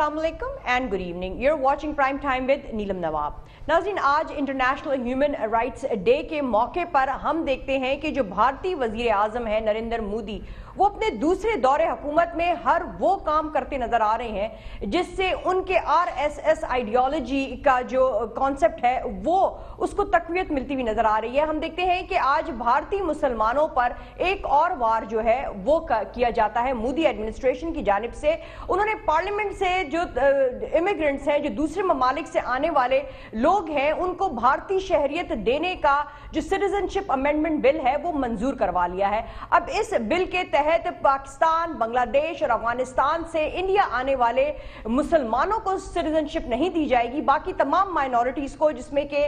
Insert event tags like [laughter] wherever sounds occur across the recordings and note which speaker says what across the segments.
Speaker 1: السلام علیکم and good evening you watching prime time with Neelam Nawab ناظرین آج انٹرنیشنل ہیومن رائٹس ڈے کے موقع پر ہم دیکھتے ہیں کہ جو بھارتی وزیر اعظم ہیں نریندر مودی وہ اپنے دوسرے دور حکومت میں ہر وہ کام کرتے نظر آ رہے ہیں جس سے ان کے آر ایس ایس آئیڈیالوجی کا جو کانسیپٹ ہے وہ اس کو تقویت ملتی ہوئی نظر آ رہی ہے۔ ہم دیکھتے ہیں کہ آج بھارتی مسلمانوں پر ایک اور وار جو ہے وہ کیا جاتا ہے۔ مودی ایڈمنسٹریشن کی جانب سے انہوں نے پارلیمنٹ سے جو امیگرنٹس ہیں، جو دوسرے ممالک سے آنے والے لوگ ہیں، ان کو بھارتی شہریت دینے کا جو سٹیزنشپ امینڈمنٹ بل ہے وہ منظور کروا لیا ہے۔ اب اس بل کے تحت تحت پاکستان، بنگلہ دیش اور افغانستان سے انڈیا آنے والے مسلمانوں کو سٹیزنشپ نہیں دی جائے گی۔ باقی تمام مائنورٹیز کو، جس میں کہ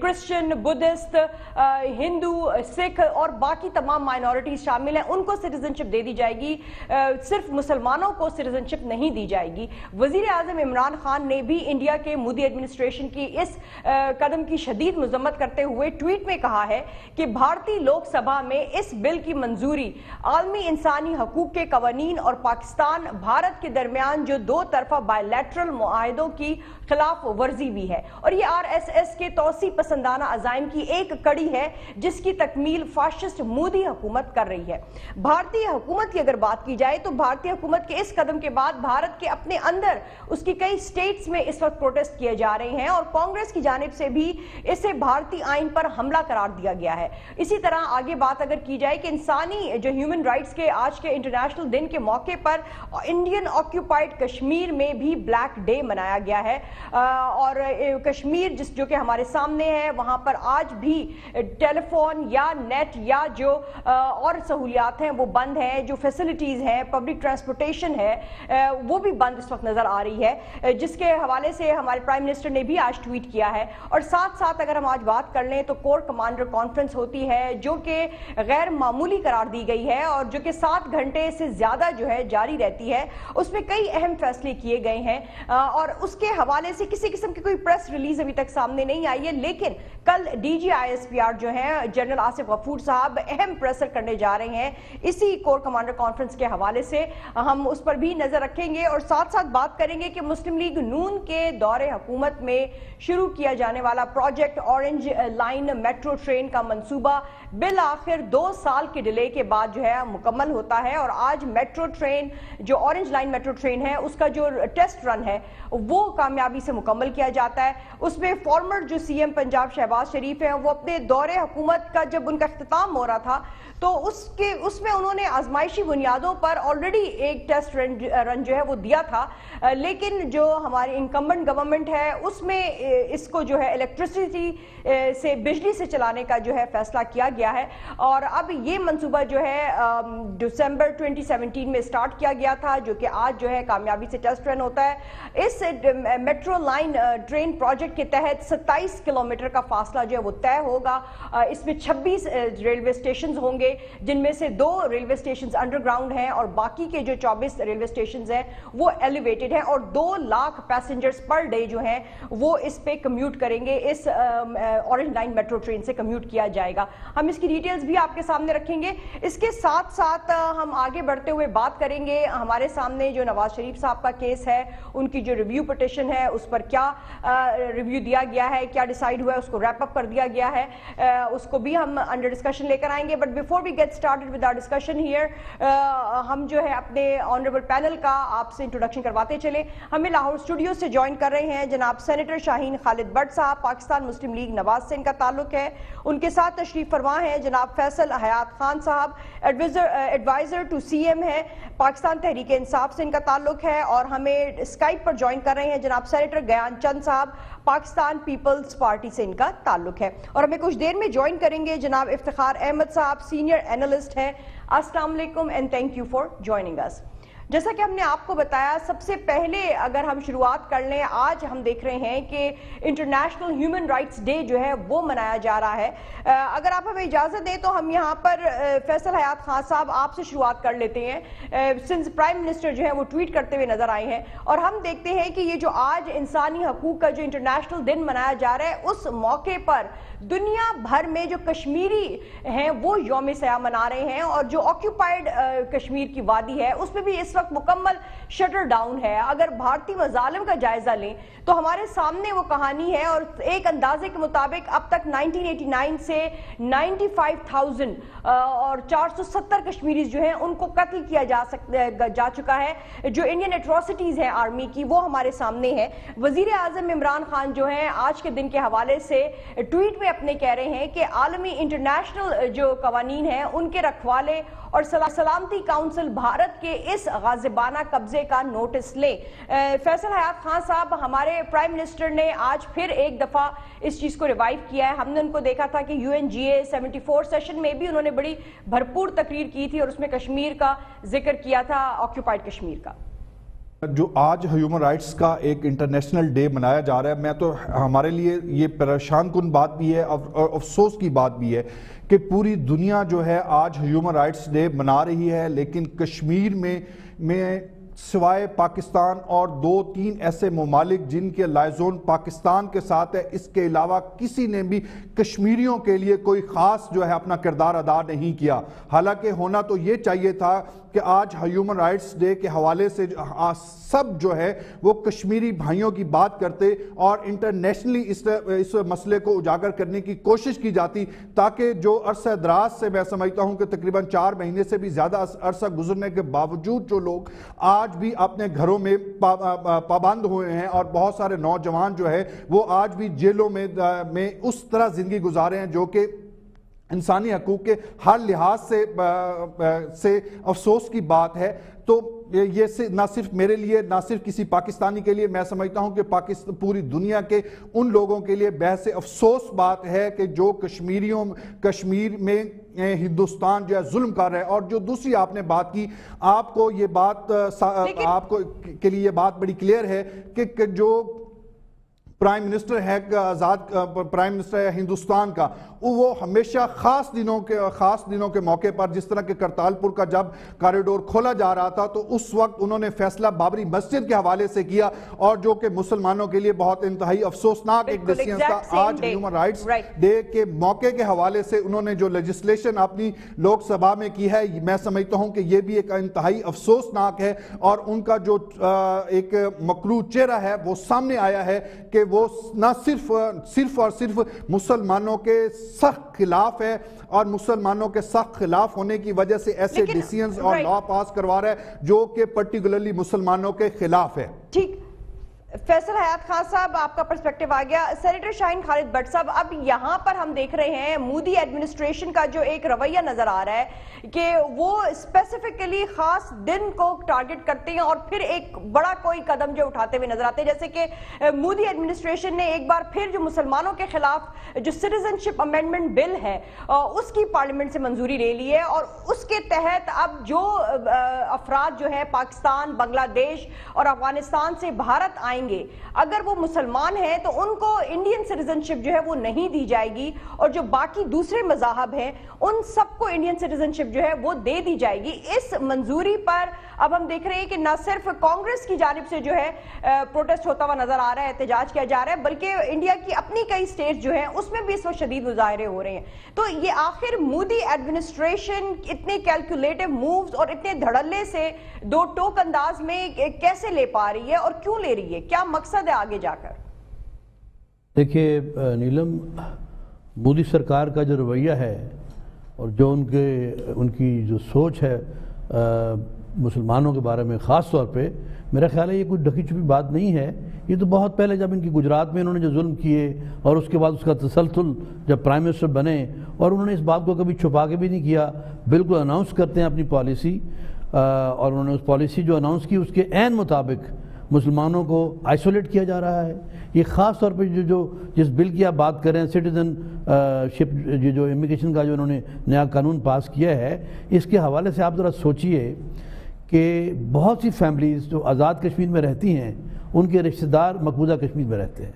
Speaker 1: کرسچن بدھسٹ ہندو سکھ اور باقی تمام مائنورٹیز شامل ہیں، ان کو سٹیزنشپ دے دی جائے گی۔ صرف مسلمانوں کو سٹیزنشپ نہیں دی جائے گی۔ وزیر اعظم عمران خان نے بھی انڈیا کے مودی ایڈمنسٹریشن کی اس قدم کی شدید مذمت کرتے ہوئے ٹویٹ میں کہا ہے کہ بھارتی لوک سبھا میں اس بل کی منظوری عالمی انسانی حقوق کے قوانین اور پاکستان بھارت کے درمیان جو دو طرفہ بائی لیٹرل معاہدوں کی خلاف ورزی بھی ہے اور یہ آر ایس ایس کے توسیع پسندانہ عزائم کی ایک کڑی ہے جس کی تکمیل فاشسٹ مودی حکومت کر رہی ہے۔ بھارتی حکومت کی اگر بات کی جائے تو بھارتی حکومت کے اس قدم کے بعد بھارت کے اپنے اندر اس کی کئی سٹیٹس میں اس وقت پروٹیسٹ کیے جا رہے ہیں اور کانگریس کی جانب سے بھی اسے بھارتی آئین پر حملہ قرار دیا گیا ہے۔ اسی طرح آگے بات اگر کی جائے کہ انسانی جو ہیومن رائٹس کے آج کے انٹرنیشنل دن کے موقع پر انڈین آکیوپائڈ کشمیر میں بھی بلیک ڈے منایا گیا ہے۔ اور کشمیر جس جو کہ ہمارے سامنے ہے، وہاں پر آج بھی ٹیلی فون یا نیٹ یا جو اور سہولیات ہیں، وہ بند ہیں۔ جو فیسلٹیز ہیں پبلک ٹرانسپورٹیشن ہے وہ بھی بند اس وقت نظر آ رہی ہے۔ جس کے حوالے سے ہمارے پرائم منسٹر نے بھی آج ٹویٹ کیا ہے۔ اور ساتھ ساتھ اگر ہم آج بات کر لیں تو کور کمانڈر کانفرنس ہوتی ہے، جو کہ غیر معمولی قرار دی گئی ہے اور جو کہ سات گھنٹے سے زیادہ جو ہے جاری رہتی ہے۔ اس میں کئی اہم فیصلے کیے گئے ہیں۔ اور اس کے حوالے سے کسی قسم کی کوئی پریس ریلیز ابھی تک سامنے نہیں آئی ہے۔ لیکن کل D G I S P R جو ہیں، جنرل آصف غفور صاحب اہم پریسر کرنے جا رہے ہیں۔ اسی کور کمانڈر کانفرنس کے حوالے سے ہم اس پر بھی نظر رکھیں گے اور ساتھ ساتھ بات کریں گے کہ مسلم لیگ نون کے دور حکومت میں شروع کیا جانے والا project orange line metro train کا منصوبہ بالآخر دو سال کے ڈیلے کے بعد جو ہے مکمل ہوتا ہے اور آج میٹرو ٹرین جو اورنج لائن میٹرو ٹرین ہے، اس کا جو ٹیسٹ رن ہے، وہ کامیابی سے مکمل کیا جاتا ہے۔ اس میں فارمر جو سی ایم پنجاب شہباز شریف ہیں، وہ اپنے دور حکومت کا جب ان کا اختتام ہو رہا تھا تو اس کے اس میں انہوں نے آزمائشی بنیادوں پر آلریڈی ایک ٹیسٹ رن جو ہے وہ دیا تھا۔ لیکن جو ہماری انکمبنٹ گورنمنٹ ہے، اس میں اس کو جو ہے الیکٹریسٹی سے بجلی سے چلانے کا جو ہے فیصلہ کیا گیا ہے۔ اور اب یہ منصوبہ جو ہے ڈسمبر 2017 میں سٹارٹ کیا گیا تھا، جو کہ آج جو ہے کامیابی سے ٹیسٹ رن ہوتا ہے۔ اس میٹرو لائن ٹرین پروجیکٹ کے تحت ستائیس کلومیٹر کا فاصلہ جو ہے وہ طے ہوگا۔ اس میں چھبیس ریلوے اسٹیشنز ہوں گے۔ جن میں سے دو ریلوے سٹیشنز انڈر گراؤنڈ ہیں اور باقی کے جو چوبیس ریلوے سٹیشنز ہیں وہ ایلیویٹڈ ہیں اور دو لاکھ پیسنجرز پر ڈے جو ہیں وہ اس پہ کمیوٹ کریں گے، اس اورنج لائن میٹرو ٹرین سے کمیوٹ کیا جائے گا۔ ہم اس کی ڈیٹیلز بھی آپ کے سامنے رکھیں گے۔ اس کے ساتھ ساتھ ہم آگے بڑھتے ہوئے بات کریں گے ہمارے سامنے جو نواز شریف صاحب کا کیس ہے، ان کی جو ریویو پٹیشن ہے، اس پر کیا ریویو دیا گیا ہے، کیا ڈیسائیڈ ہوا ہے، اس کو ریپ اپ کر دیا گیا ہے۔ اس کو بھی ہم انڈر ڈسکشن لے کر آئیں گے۔ But before we get started with our discussion here ہم جو ہے اپنے آنریبل پینل کا آپ سے انٹروڈکشن کرواتے چلے ہمیں لاہور اسٹوڈیو سے جوائن کر رہے ہیں جناب سینیٹر شاہین خالد بٹ صاحب، پاکستان مسلم لیگ نواز سے ان کا تعلق ہے۔ ان کے ساتھ تشریف فرما ہیں جناب فیصل حیات خان صاحب ایڈوائزر ٹو سی ایم ہے۔ پاکستان تحریک انصاف سے ان کا تعلق ہے اور ہمیں سکائپ پر جوائن کر رہے ہیں جناب سینیٹر گیان چند صاحب۔ پاکستان پیپلز پارٹی سے ان کا تعلق ہے۔ اور ہمیں کچھ دیر میں جوائن کریں گے جناب افتخار احمد صاحب، سینئر اینالسٹ ہیں۔ السلام علیکم and thank you for joining اس جیسا کہ ہم نے آپ کو بتایا، سب سے پہلے اگر ہم شروعات کر لیں، آج ہم دیکھ رہے ہیں کہ انٹرنیشنل ہیومن رائٹس ڈے جو ہے، وہ منایا جا رہا ہے۔ اگر آپ ہمیں اجازت دیں تو ہم یہاں پر فیصل حیات خان صاحب آپ سے شروعات کر لیتے ہیں۔ سنس پرائم منسٹر جو ہے، وہ ٹویٹ کرتے ہوئے نظر آئے ہیں۔ اور ہم دیکھتے ہیں کہ یہ جو آج انسانی حقوق کا جو انٹرنیشنل دن منایا جا رہا ہے، اس موقع پر دنیا بھر میں جو کشمیری ہیں، وہ یوم سیاہ منا رہے ہیں۔ اور جو آکیوپائڈ کشمیر کی وادی ہے، اس میں بھی اس وقت وقت مکمل شٹر ڈاؤن ہے۔ اگر بھارتی مظالم کا جائزہ لیں تو ہمارے سامنے وہ کہانی ہے اور ایک اندازے کے مطابق اب تک 1989 سے 95,000 اور 470 کشمیریز جو ہیں ان کو قتل کیا جا جا چکا ہے۔ جو انڈین ایٹروسٹیز ہیں آرمی کی وہ ہمارے سامنے ہے وزیر اعظم عمران خان جو ہیں آج کے دن کے حوالے سے ٹویٹ میں اپنے کہہ رہے ہیں کہ عالمی انٹرنیشنل جو قوانین ہیں ان کے رکھوالے اور سلامتی کاؤنسل بھارت کے اس غازبانہ قبضے کا نوٹس لے۔ فیصل حیات خان صاحب، ہمارے پرائم منسٹر نے آج پھر ایک دفعہ اس چیز کو ریوائیو کیا ہے۔ ہم نے ان کو دیکھا تھا کہ U N G A seventy four session میں بھی انہوں نے بڑی بھرپور تقریر کی تھی اور اس میں کشمیر کا ذکر کیا تھا آکیوپائڈ کشمیر کا۔
Speaker 2: جو آج ہیومن رائٹس کا ایک انٹرنیشنل ڈے منایا جا رہا ہے، میں تو ہمارے لیے یہ پریشان کن بات بھی ہے اور افسوس کی بات بھی ہے کہ پوری دنیا جو ہے آج ہیومن رائٹس ڈے منا رہی ہے، لیکن کشمیر میں میں سوائے پاکستان اور دو تین ایسے ممالک جن کے لائزون پاکستان کے ساتھ ہے، اس کے علاوہ کسی نے بھی کشمیریوں کے لیے کوئی خاص جو ہے اپنا کردار ادا نہیں کیا۔ حالانکہ ہونا تو یہ چاہیے تھا کہ آج ہیومن رائٹس ڈے کے حوالے سے سب جو ہے وہ کشمیری بھائیوں کی بات کرتے اور انٹرنیشنلی اس مسئلے کو اجاگر کرنے کی کوشش کی جاتی تاکہ جو عرصہ دراز سے میں سمجھتا ہوں کہ تقریباً چار مہینے سے بھی زیادہ عرصہ گزرنے کے باوجود جو لوگ آج بھی اپنے گھروں میں پابند ہوئے ہیں اور بہت سارے نوجوان جو ہے وہ آج بھی جیلوں میں اس طرح زندگی گزارے ہیں جو کہ انسانی حقوق کے ہر لحاظ سے سے افسوس کی بات ہے۔ تو یہ نہ صرف میرے لیے نہ صرف کسی پاکستانی کے لیے میں سمجھتا ہوں کہ پوری دنیا کے ان لوگوں کے لیے بحث افسوس بات ہے کہ جو کشمیریوں کشمیر میں ہندوستان جو ہے ظلم کر رہے اور جو دوسری آپ نے بات کی آپ کو یہ بات آپ کو کے لیے یہ بات بڑی کلیئر ہے کہ جو پرائم منسٹر ہے آزاد پرائم منسٹر ہے ہندوستان کا وہ ہمیشہ خاص دنوں کے خاص دنوں کے موقع پر جس طرح کہ کرتالپور کا جب کاریڈور کھولا جا رہا تھا تو اس وقت انہوں نے فیصلہ بابری مسجد کے حوالے سے کیا اور جو کہ مسلمانوں کے لیے بہت انتہائی افسوسناک ایک ڈیسیئنس تھا۔ آج ہیومن رائٹس ڈے کے موقع کے حوالے سے انہوں نے جو لیجسلیشن اپنی لوک سبھا میں کی ہے میں سمجھتا ہوں کہ یہ بھی ایک انتہائی افسوسناک ہے اور ان کا جو ایک مکرو چہرہ ہے وہ سامنے آیا ہے کہ وہ نہ صرف صرف اور صرف مسلمانوں کے سخت خلاف ہے اور مسلمانوں کے سخت خلاف ہونے کی وجہ سے ایسے ڈیسیئنز اور لا پاس کروا رہا ہے جو کہ پرٹیکولرلی مسلمانوں کے خلاف ہے۔
Speaker 1: ٹھیک۔ فیصل حیات خان صاحب، آپ کا پرسپیکٹیو آ گیا۔ سینیٹر شاہین خالد بٹ صاحب، اب یہاں پر ہم دیکھ رہے ہیں مودی ایڈمنسٹریشن کا جو ایک رویہ نظر آ رہا ہے کہ وہ اسپیسیفکلی خاص دن کو ٹارگٹ کرتے ہیں اور پھر ایک بڑا کوئی قدم جو اٹھاتے ہوئے نظر آتے ہیں۔ جیسے کہ مودی ایڈمنسٹریشن نے ایک بار پھر جو مسلمانوں کے خلاف جو سٹیزنشپ امینڈمنٹ بل ہے اس کی پارلیمنٹ سے منظوری لے لی ہے اور اس کے تحت اب جو افراد جو ہے پاکستان، بنگلہ دیش اور افغانستان سے بھارت آئیں گے۔ اگر وہ مسلمان ہیں تو ان کو انڈین سٹیزنشپ جو ہے وہ نہیں دی جائے گی، اور جو باقی دوسرے مذاہب ہیں، ان سب کو انڈین سٹیزنشپ جو ہے وہ دے دی جائے گی۔ اس منظوری پر اب ہم دیکھ رہے ہیں کہ نہ صرف کانگریس کی جانب سے جو ہے پروٹیسٹ ہوتا ہوا نظر آ رہا ہے، احتجاج کیا جا رہا ہے، بلکہ انڈیا کی اپنی کئی سٹیٹ جو ہیں، اس میں بھی اس وقت شدید مظاہرے ہو رہے ہیں۔ تو یہ آخر مودی ایڈمنسٹریشن اتنے کیلکولیٹو مووز اور اتنے دھڑلے سے دو ٹوک انداز میں کیسے لے پا رہی ہے اور کیوں لے رہی ہے؟ کیا مقصد ہے آگے جا کر؟
Speaker 3: دیکھیے نیلم، مودی سرکار کا جو رویہ ہے اور جو ان کے، ان کی جو سوچ ہے مسلمانوں کے بارے میں، خاص طور پہ، میرا خیال ہے یہ کوئی ڈھکی چھپی بات نہیں ہے۔ یہ تو بہت پہلے جب ان کی گجرات میں انہوں نے جو ظلم کیے اور اس کے بعد اس کا تسلسل جب پرائم منسٹر بنے اور انہوں نے اس بات کو کبھی چھپا کے بھی نہیں کیا، بالکل اناؤنس کرتے ہیں اپنی پالیسی اور انہوں نے اس پالیسی جو اناؤنس کی، اس کے عین مطابق مسلمانوں کو آئسولیٹ کیا جا رہا ہے۔ یہ خاص طور پہ جو جو جس بل کی آپ بات کریں سٹیزن شپ جو امیگریشن کا جو انہوں نے نیا قانون پاس کیا ہے، اس کے حوالے سے آپ ذرا سوچئے کہ بہت سی فیملیز جو آزاد کشمیر میں رہتی ہیں، ان کے رشتہ دار مقبوضہ کشمیر میں رہتے ہیں۔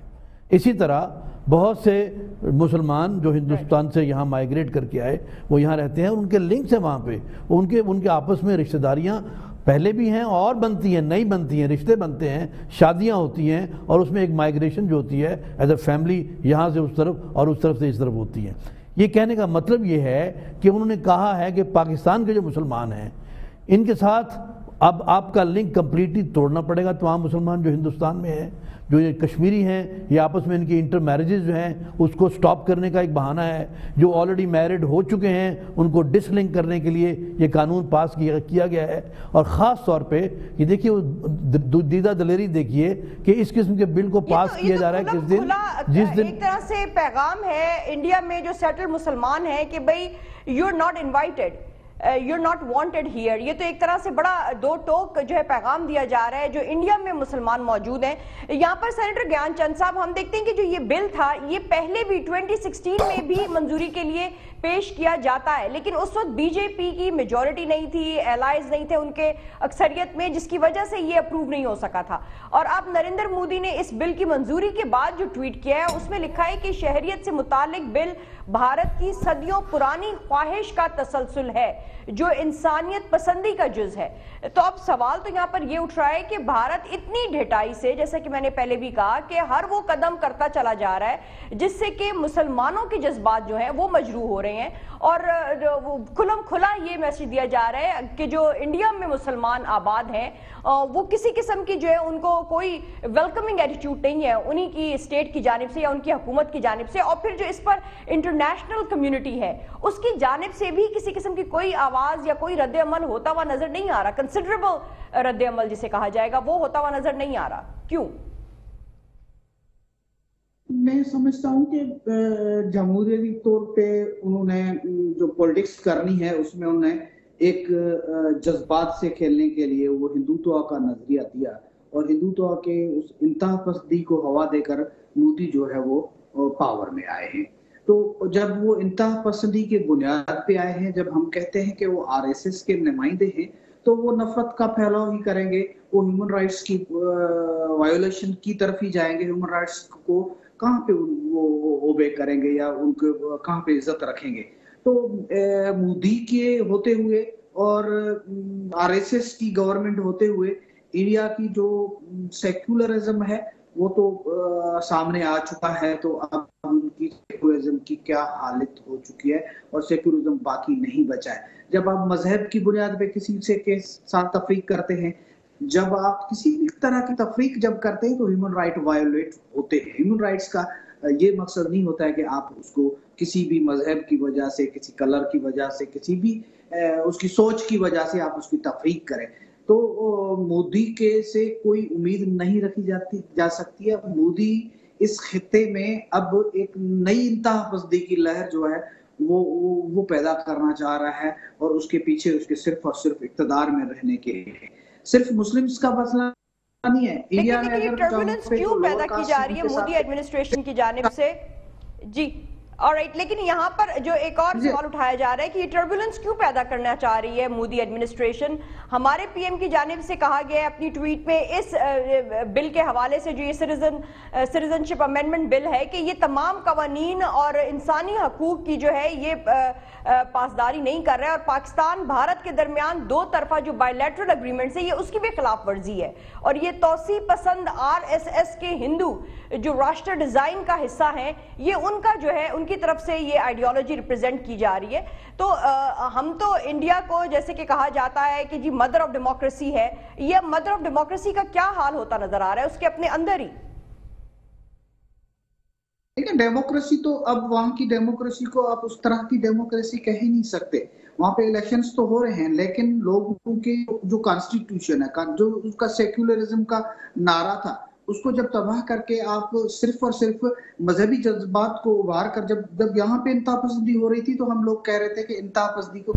Speaker 3: اسی طرح بہت سے مسلمان جو ہندوستان سے یہاں مائگریٹ کر کے آئے، وہ یہاں رہتے ہیں ان کے لنکس ہیں وہاں پہ۔ ان کے ان کے آپس میں رشتہ داریاں پہلے بھی ہیں اور بنتی ہیں، نئی بنتی ہیں، رشتے بنتے ہیں، شادیاں ہوتی ہیں اور اس میں ایک مائگریشن جو ہوتی ہے ایز اے فیملی یہاں سے اس طرف اور اس طرف سے اس طرف ہوتی ہے یہ کہنے کا مطلب یہ ہے کہ انہوں نے کہا ہے کہ پاکستان کے جو مسلمان ہیں، ان کے ساتھ اب آپ کا لنک کمپلیٹلی توڑنا پڑے گا۔ تمام مسلمان جو ہندوستان میں ہیں جو یہ کشمیری ہیں یہ آپس میں ان کی انٹر میرجز جو ہیں اس کو سٹاپ کرنے کا ایک بہانہ ہے۔ جو آلریڈی میرڈ ہو چکے ہیں ان کو ڈس لنک کرنے کے لیے یہ قانون پاس کیا گیا ہے۔ اور خاص طور پہ یہ دیکھیے دیدہ دلیری دیکھیے کہ اس قسم کے بل کو پاس کیا جا رہا ہے کس دن؟
Speaker 1: جس دن؟ ایک طرح سے پیغام ہے انڈیا میں جو سیٹل مسلمان ہیں کہ بھئی you are not invited you not wanted here یہ تو ایک طرح سے بڑا دو ٹوک جو ہے پیغام دیا جا رہا ہے جو انڈیا میں مسلمان موجود ہیں. یہاں پر سینیٹر گیان چند صاحب، ہم دیکھتے ہیں کہ جو یہ بل تھا، یہ پہلے بھی ٹوینٹی سکسٹین میں بھی منظوری کے لیے پیش کیا جاتا ہے، لیکن اس وقت بی جے پی کی میجورٹی نہیں تھی ایلائز نہیں تھے ان کے اکثریت میں، جس کی وجہ سے یہ اپروو نہیں ہو سکا تھا۔ اور اب نریندر مودی نے اس بل کی منظوری کے بعد جو ٹویٹ کیا ہے، اس میں لکھا ہے کہ شہریت سے متعلق بل بھارت کی صدیوں پرانی خواہش کا تسلسل ہے۔ جو انسانیت پسندی کا جز ہے۔ تو اب سوال تو یہاں پر یہ اٹھ رہا ہے کہ بھارت اتنی ڈھٹائی سے، جیسا کہ میں نے پہلے بھی کہا کہ ہر وہ قدم کرتا چلا جا رہا ہے، جس سے کہ مسلمانوں کے جذبات جو ہیں وہ مجروح ہو رہے ہیں۔ اور کھلم کھلا یہ میسیج دیا جا رہا ہے کہ جو انڈیا میں مسلمان آباد ہیں وہ کسی قسم کی جو ہے ان کو کوئی ویلکمنگ ایٹیٹیوڈ نہیں ہے، انہی کی اسٹیٹ کی جانب سے یا ان کی حکومت کی جانب سے، اور پھر جو اس پر انٹرنیشنل کمیونٹی ہے، اس کی جانب سے بھی کسی قسم کی کوئی آواز یا کوئی رد عمل ہوتا ہوا نظر نہیں آ رہا کنسیڈربل رد عمل جسے کہا جائے گا، وہ ہوتا ہوا نظر نہیں آ رہا۔ کیوں؟
Speaker 4: میں سمجھتا ہوں کہ جمہوریتی طور پہ انہوں نے جو پولیٹکس کرنی ہے، اس میں انہوں نے ایک جذبات سے کھیلنے کے لیے وہ ہندوتوا کا نظریہ دیا اور ہندوتوا کے اس انتہا پسندی کو ہوا دے کر مودی جو ہے وہ پاور میں آئے ہیں۔ تو جب وہ انتہا پسندی کے بنیاد پہ آئے ہیں، جب ہم کہتے ہیں کہ وہ آر ایس ایس کے نمائندے ہیں، تو وہ نفرت کا پھیلاؤ ہی کریں گے۔ وہ ہیومن رائٹس کی وائولیشن کی طرف ہی جائیں گے۔ ہیومن رائٹس کو کہاں پہ وہ اوبے کریں گے یا ان کو کہاں پہ عزت رکھیں گے؟ تو مودی کے ہوتے ہوئے اور آر ایس ایس کی گورنمنٹ ہوتے ہوئے انڈیا کی جو سیکولرزم ہے، وہ تو سامنے آ چکا ہے۔ تو اب ان کی سیکولرزم کی کیا حالت ہو چکی ہے؟ اور سیکولرزم باقی نہیں بچا ہے۔ جب آپ مذہب کی بنیاد پہ کسی سے کے ساتھ تفریق کرتے ہیں جب آپ کسی بھی طرح کی تفریق جب کرتے ہیں تو ہیومن رائٹ وائلیٹ ہوتے ہیں۔ ہیومن رائٹس کا یہ مقصد نہیں ہوتا ہے کہ آپ اس کو کسی بھی مذہب کی وجہ سے، کسی کلر کی وجہ سے، کسی بھی اس کی سوچ کی وجہ سے آپ اس کی تفریق کریں۔ تو مودی کے سے کوئی امید نہیں رکھی جاتی، جا سکتی ہے۔ مودی اس خطے میں اب ایک نئی انتہا پسندی کی لہر جو ہے، وہ وہ پیدا کرنا چاہ رہا ہے اور اس کے پیچھے اس کے صرف اور صرف اقتدار میں رہنے کے صرف مسلمز کا مسئلہ نہیں ہے۔ انڈیا میں اگر
Speaker 1: ٹربولنس کیوں پیدا کی جا رہی ہے مودی ایڈمنسٹریشن کی جانب سے؟ جی۔ آرائٹ لیکن یہاں پر جو ایک اور جی۔ سوال اٹھایا جا رہا ہے کہ یہ ٹربولنس کیوں پیدا کرنا چاہ رہی ہے مودی ایڈمنسٹریشن ہمارے پی ایم کی جانب سے کہا گیا ہے اپنی ٹویٹ میں اس بل کے حوالے سے جو یہ سٹیزن سٹیزنشپ امینڈمنٹ بل ہے کہ یہ تمام قوانین اور انسانی حقوق کی جو ہے یہ پاسداری نہیں کر رہا ہے اور پاکستان بھارت کے درمیان دو طرفہ جو بائی لیٹرل اگریمنٹ ہے یہ اس کی بھی خلاف ورزی ہے اور یہ توسیع پسند آر ایس ایس کے ہندو جو راشٹر ڈیزائن کا حصہ ہیں یہ ان کا جو ہے ان کی طرف سے یہ آئیڈیالوجی ریپرزینٹ کی جا رہی ہے۔ تو ہم تو انڈیا کو جیسے کہ کہا جاتا ہے کہ جی مدر آف ڈیموکریسی ہے، یہ مدر آف ڈیموکریسی کا کیا حال ہوتا نظر آ رہا ہے اس کے اپنے اندر ہی؟
Speaker 4: لیکن ڈیموکریسی تو اب وہاں کی ڈیموکریسی کو آپ اس طرح کی ڈیموکریسی کہہ ہی نہیں سکتے۔ وہاں پہ الیکشنز تو ہو رہے ہیں، لیکن لوگوں کے جو کانسٹیٹیوشن ہے، جو اس کا سیکولرزم کا نعرہ تھا اس کو جب تباہ کر کے آپ صرف اور صرف مذہبی جذبات کو ابھار کر، جب جب یہاں پہ انتہا پسندی ہو رہی تھی تو ہم لوگ کہہ رہے تھے کہ انتہا پسندی کو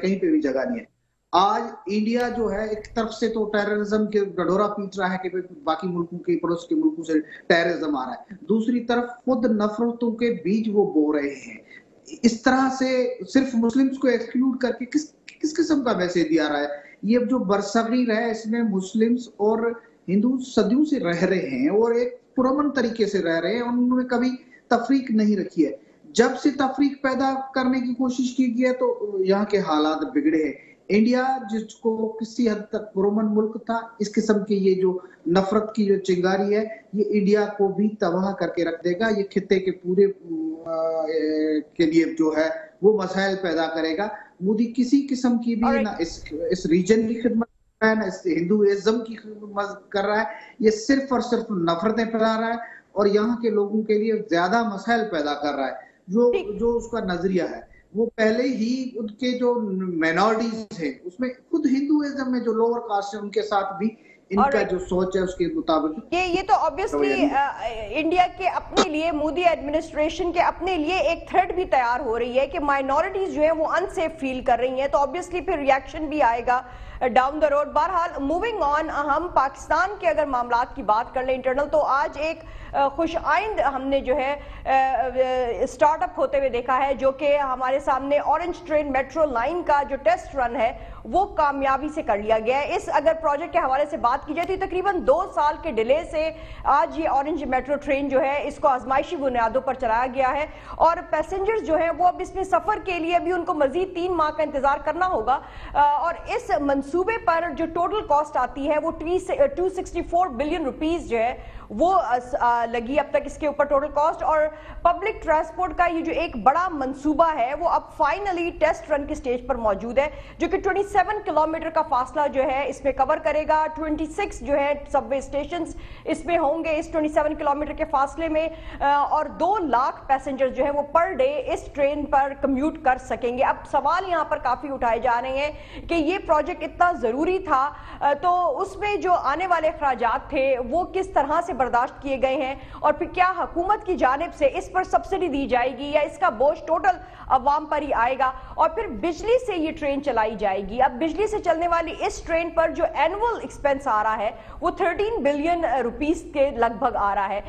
Speaker 4: کہیں پہ بھی جگہ نہیں ہے۔ آج انڈیا جو ہے، ایک طرف سے تو ٹیررزم کے گڈورا پیٹ رہا ہے کہ باقی ملکوں کے، پڑوس کے ملکوں سے ٹیررزم آ رہا ہے۔ دوسری طرف خود نفرتوں کے بیچ وہ بو رہے ہیں۔ اس طرح سے صرف مسلمز کو ایکسکلوڈ کر کے کس کس قسم کا میسیج دیا رہا ہے؟ یہ جو برصغیر ہے، اس میں مسلمز اور ہندو صدیوں سے رہ رہے ہیں اور ایک پرامن طریقے سے رہ رہے ہیں انہوں نے کبھی تفریق نہیں رکھی ہے۔ جب سے تفریق پیدا کرنے کی کوشش کی گئی ہے تو یہاں کے حالات بگڑے ہیں۔ انڈیا جس کو کسی حد تک پرومن ملک تھا اس قسم کی یہ جو نفرت کی جو چنگاری ہے یہ انڈیا کو بھی تباہ کر کے رکھ دے گا۔ یہ خطے کے پورے کے لیے جو ہے وہ مسائل پیدا کرے گا۔ مودی کسی قسم کی بھی نہ اس ریجن کی خدمت ہے نہ اس ہندوازم کی خدمت کر رہا ہے یہ صرف اور صرف نفرتیں پھیلا رہا ہے اور یہاں کے لوگوں کے لیے زیادہ مسائل پیدا کر رہا ہے۔ جو جو اس کا نظریہ ہے وہ پہلے ہی ان کے جو مینورٹیز ہیں اس میں خود ہندوازم میں جو لوور کاسٹ ہیں ان کے ساتھ بھی ان کا جو سوچ ہے اس کے مطابق۔
Speaker 1: یہ یہ تو آبویسلی انڈیا کے اپنے لیے مودی ایڈمنسٹریشن کے اپنے لیے ایک تھریڈ بھی تیار ہو رہی ہے کہ مائنورٹیز جو ہیں وہ ان سیف فیل کر رہی ہیں۔ تو آبویسلی پھر ریاکشن بھی آئے گا۔ ڈاؤن دا روڈ بہرحال موونگ آن ہم پاکستان کے اگر معاملات کی بات کر لیں انٹرنل تو آج ایک خوش آئند ہم نے جو ہے سٹارٹ اپ ہوتے ہوئے دیکھا ہے، جو کہ ہمارے سامنے اورنج ٹرین میٹرو لائن کا جو ٹیسٹ رن ہے، وہ کامیابی سے کر لیا گیا ہے۔ اس اگر پروجیکٹ کے حوالے سے بات کی جائے تو تقریباً دو سال کے ڈیلے سے آج یہ اورنج میٹرو ٹرین جو ہے، اس کو آزمائشی بنیادوں پر چلایا گیا ہے۔ اور پیسنجرز جو ہیں، وہ اب اس میں سفر کے لیے بھی ان کو مزید تین ماہ کا انتظار کرنا ہوگا۔ اور اس منصوبے پر جو ٹوٹل کاسٹ آتی ہے وہ two sixty four billion rupees جو ہے وہ لگی اب تک اس کے اوپر ٹوٹل کاسٹ اور پبلک ٹرانسپورٹ کا یہ جو ایک بڑا منصوبہ ہے، وہ اب فائنلی ٹیسٹ رن کی سٹیج پر موجود ہے، جو کہ 27 کلومیٹر کا فاصلہ جو ہے اس میں کور کرے گا۔ 26 جو ہے سب وے سٹیشنز اس میں ہوں گے اس 27 کلومیٹر کے فاصلے میں اور دو لاکھ پیسنجر جو ہے وہ پر ڈے اس ٹرین پر کمیوٹ کر سکیں گے۔ اب سوال یہاں پر کافی اٹھائے جا رہے ہیں کہ یہ پروجیکٹ اتنا ضروری تھا تو اس میں جو آنے والے اخراجات تھے، وہ کس طرح سے برداشت کیے گئے ہیں اور پھر کیا حکومت کی جانب سے اس پر سبسڈی دی جائے گی یا اس کا بوجھ ٹوٹل عوام پر ہی آئے گا اور پھر بجلی سے یہ ٹرین چلائی جائے گی؟ اب بجلی سے چلنے والی اس ٹرین پر جو اینول ایکسپینس آ رہا ہے وہ 13 بلین روپیز کے لگ بھگ آ رہا ہے۔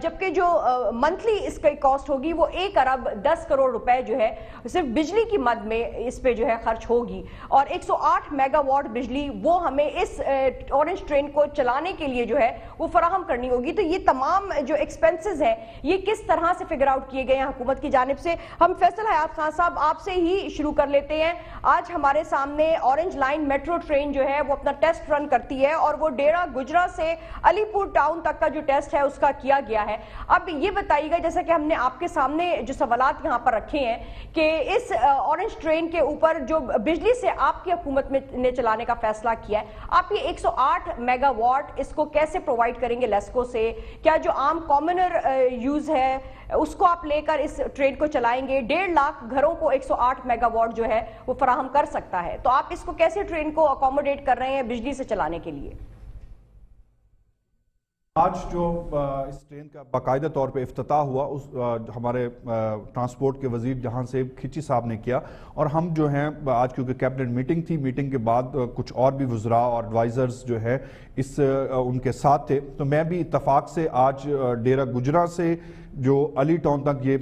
Speaker 1: جبکہ جو منتھلی اس کا کاسٹ ہوگی وہ ایک ارب دس کروڑ روپے جو ہے صرف بجلی کی مد میں اس پہ جو ہے خرچ ہوگی۔ اور ایک سو آٹھ میگا واٹ بجلی وہ ہمیں اس اورنج ٹرین کو چلانے کے لیے جو ہے وہ فراہم کرنی ہوگی ہوگی تو یہ تمام جو ایکسپینسز ہیں، یہ کس طرح سے فگر آؤٹ کیے گئے ہیں حکومت کی جانب سے؟ ہم فیصل حیات خان صاحب آپ سے ہی شروع کر لیتے ہیں۔ آج ہمارے سامنے اورنج لائن میٹرو ٹرین جو ہے، وہ اپنا ٹیسٹ رن کرتی ہے اور وہ ڈیرا گجرا سے علی پور ٹاؤن تک کا جو ٹیسٹ ہے، اس کا کیا گیا ہے۔ اب یہ بتائیے گا، جیسا کہ ہم نے آپ کے سامنے جو سوالات یہاں پر رکھے ہیں کہ اس اورنج ٹرین کے اوپر جو بجلی سے آپ کی حکومت نے چلانے کا فیصلہ کیا ہے، آپ یہ ایک سو آٹھ میگا واٹ اس کو کیسے پرووائڈ کریں گے لیسکو سے، کیا جو عام کامنر یوز ہے، اس کو آپ لے کر اس ٹرین کو چلائیں گے، ڈیڑھ لاکھ گھروں کو ایک سو آٹھ میگا واٹ جو ہے وہ فراہم کر سکتا ہے۔ تو آپ اس کو کیسے ٹرین کو اکوموڈیٹ کر رہے ہیں بجلی سے چلانے کے لیے؟
Speaker 2: آج جو اس ٹرین کا باقاعدہ طور پہ افتتاح ہوا، اس ہمارے ٹرانسپورٹ کے وزیر جہاں سے کھچی صاحب نے کیا، اور ہم جو ہیں آج کیونکہ کیبنٹ میٹنگ تھی، میٹنگ کے بعد کچھ اور بھی وزراء اور ایڈوائزرز جو ہے اس ان کے ساتھ تھے۔ تو میں بھی اتفاق سے آج ڈیرہ گجرا سے جو علی ٹاؤن تک یہ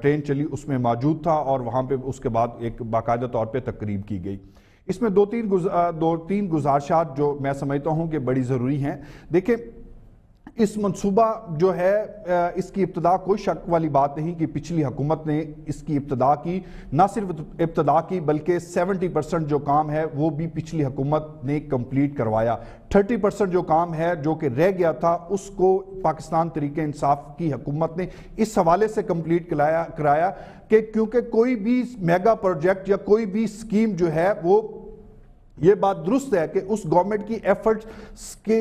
Speaker 2: ٹرین چلی، اس میں موجود تھا، اور وہاں پہ اس کے بعد ایک باقاعدہ طور پہ تقریب کی گئی۔ اس میں دو تین دو تین گزارشات جو میں سمجھتا ہوں کہ بڑی ضروری ہیں۔ دیکھیں اس منصوبہ جو ہے اس کی ابتدا کوئی شک والی بات نہیں کہ پچھلی حکومت نے اس کی ابتدا کی، نہ صرف ابتدا کی بلکہ سیونٹی پرسنٹ جو کام ہے وہ بھی پچھلی حکومت نے کمپلیٹ کروایا۔ تھرٹی پرسنٹ جو کام ہے جو کہ رہ گیا تھا، اس کو پاکستان طریقہ انصاف کی حکومت نے اس حوالے سے کمپلیٹ کرایا کہ کیونکہ کوئی بھی میگا پروجیکٹ یا کوئی بھی سکیم جو ہے وہ یہ بات درست ہے کہ اس گورنمنٹ کی ایفرٹس کے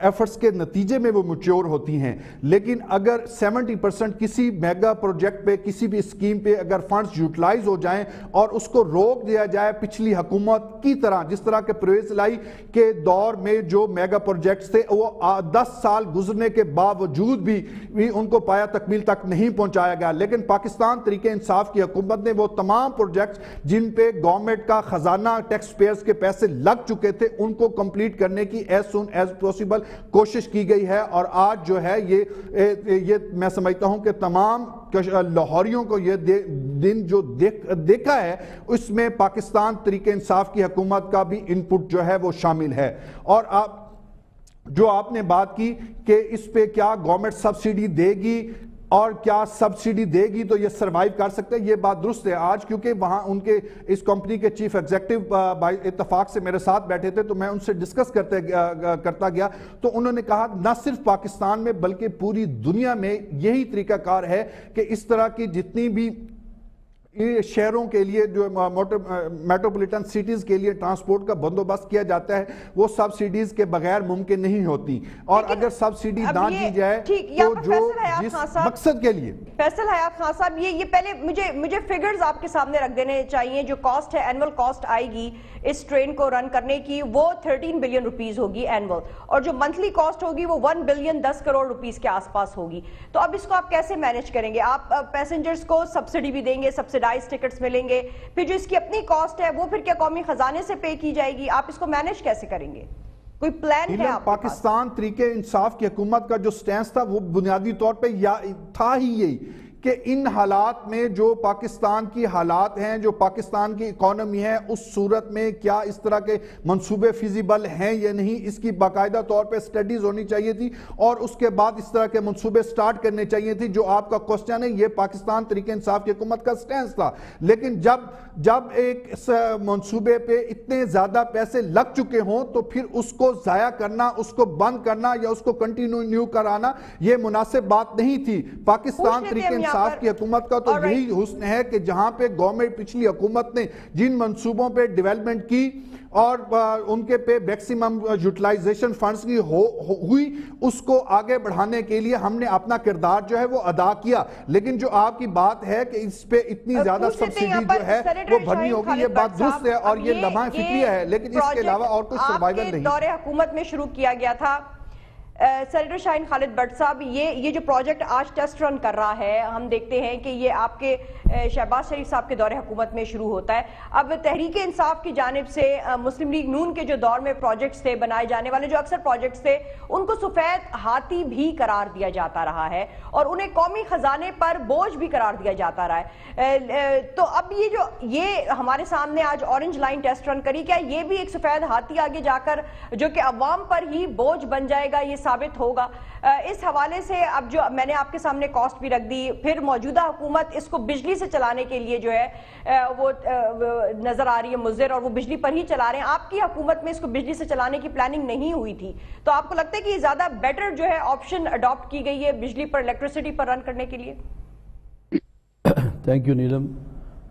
Speaker 2: ایفرٹس کے نتیجے میں وہ مچور ہوتی ہیں۔ لیکن اگر سیونٹی پرسنٹ کسی میگا پروجیکٹ پہ، کسی بھی اسکیم پہ اگر فنڈز یوٹلائز ہو جائیں اور اس کو روک دیا جائے پچھلی حکومت کی طرح، جس طرح کے پرویز لائی کے دور میں جو میگا پروجیکٹس تھے، وہ دس سال گزرنے کے باوجود بھی ان کو پایا تکمیل تک نہیں پہنچایا گیا۔ لیکن پاکستان طریقہ انصاف کی حکومت نے وہ تمام پروجیکٹس جن پہ گورنمنٹ کا خزانہ ٹیکس پیئرز کے کے پیسے لگ چکے تھے، ان کو کمپلیٹ کرنے کی ایز سون ایز پوسیبل کوشش کی گئی ہے۔ اور آج جو ہے، یہ میں سمجھتا ہوں کہ تمام لاہوریوں کو یہ دن جو دیکھا ہے، اس میں پاکستان طریقہ انصاف کی حکومت کا بھی انپٹ جو ہے وہ شامل ہے۔ اور آپ، جو آپ نے بات کی کہ اس پہ کیا گورنمنٹ سبسیڈی دے گی اور کیا سبسیڈی دے گی تو یہ سروائیو کر سکتے ہیں؟ یہ بات درست ہے۔ آج کیونکہ وہاں ان کے اس کمپنی کے چیف ایگزیکٹو اتفاق سے میرے ساتھ بیٹھے تھے تو میں ان سے ڈسکس کرتے کرتا گیا۔ تو انہوں نے کہا، نہ صرف پاکستان میں بلکہ پوری دنیا میں یہی طریقہ کار ہے کہ اس طرح کی جتنی بھی شہروں کے لیے جو میٹروپولیٹن سٹیز کے لیے ٹرانسپورٹ کا بندوبست کیا جاتا ہے وہ سبسیڈیز کے بغیر ممکن نہیں ہوتی۔ اور اگر سبسیڈی نہ دی جائے تو جو جس مقصد کے لیے۔
Speaker 1: فیصل حیات خان صاحب یہ پہلے مجھے مجھے فگرز آپ کے سامنے رکھ دینے چاہیے جو کاسٹ ہے اینول کاسٹ آئے گی اس ٹرین کو رن کرنے کی وہ 13 بلین روپیز ہوگی اینول اور جو منتھلی کاسٹ ہوگی وہ 1 بلین 10 کروڑ روپیز کے آس پاس ہوگی۔ تو اب اس کو آپ کیسے مینج کریں گے؟ آپ پیسنجرز کو سبسیڈی بھی دیں گے سبسیڈائز ٹکٹس ملیں گے۔ پھر جو اس کی اپنی کاسٹ ہے وہ پھر کیا قومی خزانے سے پے کی جائے گی؟ آپ اس کو مینج کیسے کریں گے؟ کوئی پلان ہے آپ
Speaker 2: پاکستان طریقے انصاف کی حکومت کا جو سٹینس تھا وہ بنیادی طور پہ تھا ہی یہی۔ کہ ان حالات میں جو پاکستان کی حالات ہیں، جو پاکستان کی اکانومی ہے، اس صورت میں کیا اس طرح کے منصوبے فیزیبل ہیں یا نہیں، اس کی باقاعدہ طور پہ سٹیڈیز ہونی چاہیے تھی اور اس کے بعد اس طرح کے منصوبے سٹارٹ کرنے چاہیے تھی جو آپ کا کوسچن ہے، یہ پاکستان طریقہ انصاف کی حکومت کا سٹینس تھا۔ لیکن جب جب ایک منصوبے پہ اتنے زیادہ پیسے لگ چکے ہوں تو پھر اس کو ضائع کرنا اس کو بند کرنا یا اس کو کنٹینیو کرانا یہ مناسب بات نہیں تھی۔ پاکستان طریقہ انصاف کی حکومت کا تو یہی حسن ہے کہ جہاں پہ گورنمنٹ پچھلی حکومت نے جن منصوبوں پہ ڈیولپمنٹ کی اور ان کے پہ بیکسیمم یوٹلائزیشن فنڈز کی ہوئی اس کو آگے بڑھانے کے لیے ہم نے اپنا کردار جو ہے وہ ادا کیا۔ لیکن جو آپ کی بات ہے کہ اس پہ اتنی زیادہ سبسیڈی جو ہے وہ بھرنی ہوگی یہ بات درست ہے اور یہ لمحہ فکریہ ہے لیکن اس کے علاوہ اور کچھ سروائیول نہیں۔
Speaker 1: دور حکومت میں شروع کیا گیا تھا۔ سینیٹر شاہین خالد بٹ صاحب، یہ یہ جو پروجیکٹ آج ٹیسٹ رن کر رہا ہے، ہم دیکھتے ہیں کہ یہ آپ کے شہباز شریف صاحب کے دور حکومت میں شروع ہوتا ہے۔ اب تحریک انصاف کی جانب سے مسلم لیگ نون کے جو دور میں پروجیکٹس تھے، بنائے جانے والے جو اکثر پروجیکٹس تھے، ان کو سفید ہاتھی بھی قرار دیا جاتا رہا ہے اور انہیں قومی خزانے پر بوجھ بھی قرار دیا جاتا رہا ہے۔ تو اب یہ جو، یہ ہمارے سامنے آج اورنج لائن ٹیسٹ رن کری، کیا یہ بھی ایک سفید ہاتھی آگے جا کر، جو کہ عوام پر ہی بوجھ بن جائے گا، یہ ثابت ہوگا۔ اس حوالے سے اب جو میں نے آپ کے سامنے کاسٹ بھی رکھ دی، پھر موجودہ حکومت اس کو بجلی سے چلانے کے لیے جو ہے وہ نظر آ رہی ہے مضر اور وہ بجلی پر ہی چلا رہے ہیں۔ آپ کی حکومت میں اس کو بجلی سے چلانے کی پلاننگ نہیں ہوئی تھی۔ تو آپ کو لگتا ہے کہ یہ زیادہ بیٹر جو ہے آپشن اڈاپٹ کی گئی ہے بجلی پر الیکٹریسٹی پر رن کرنے کے لیے؟
Speaker 3: تھینک یو نیلم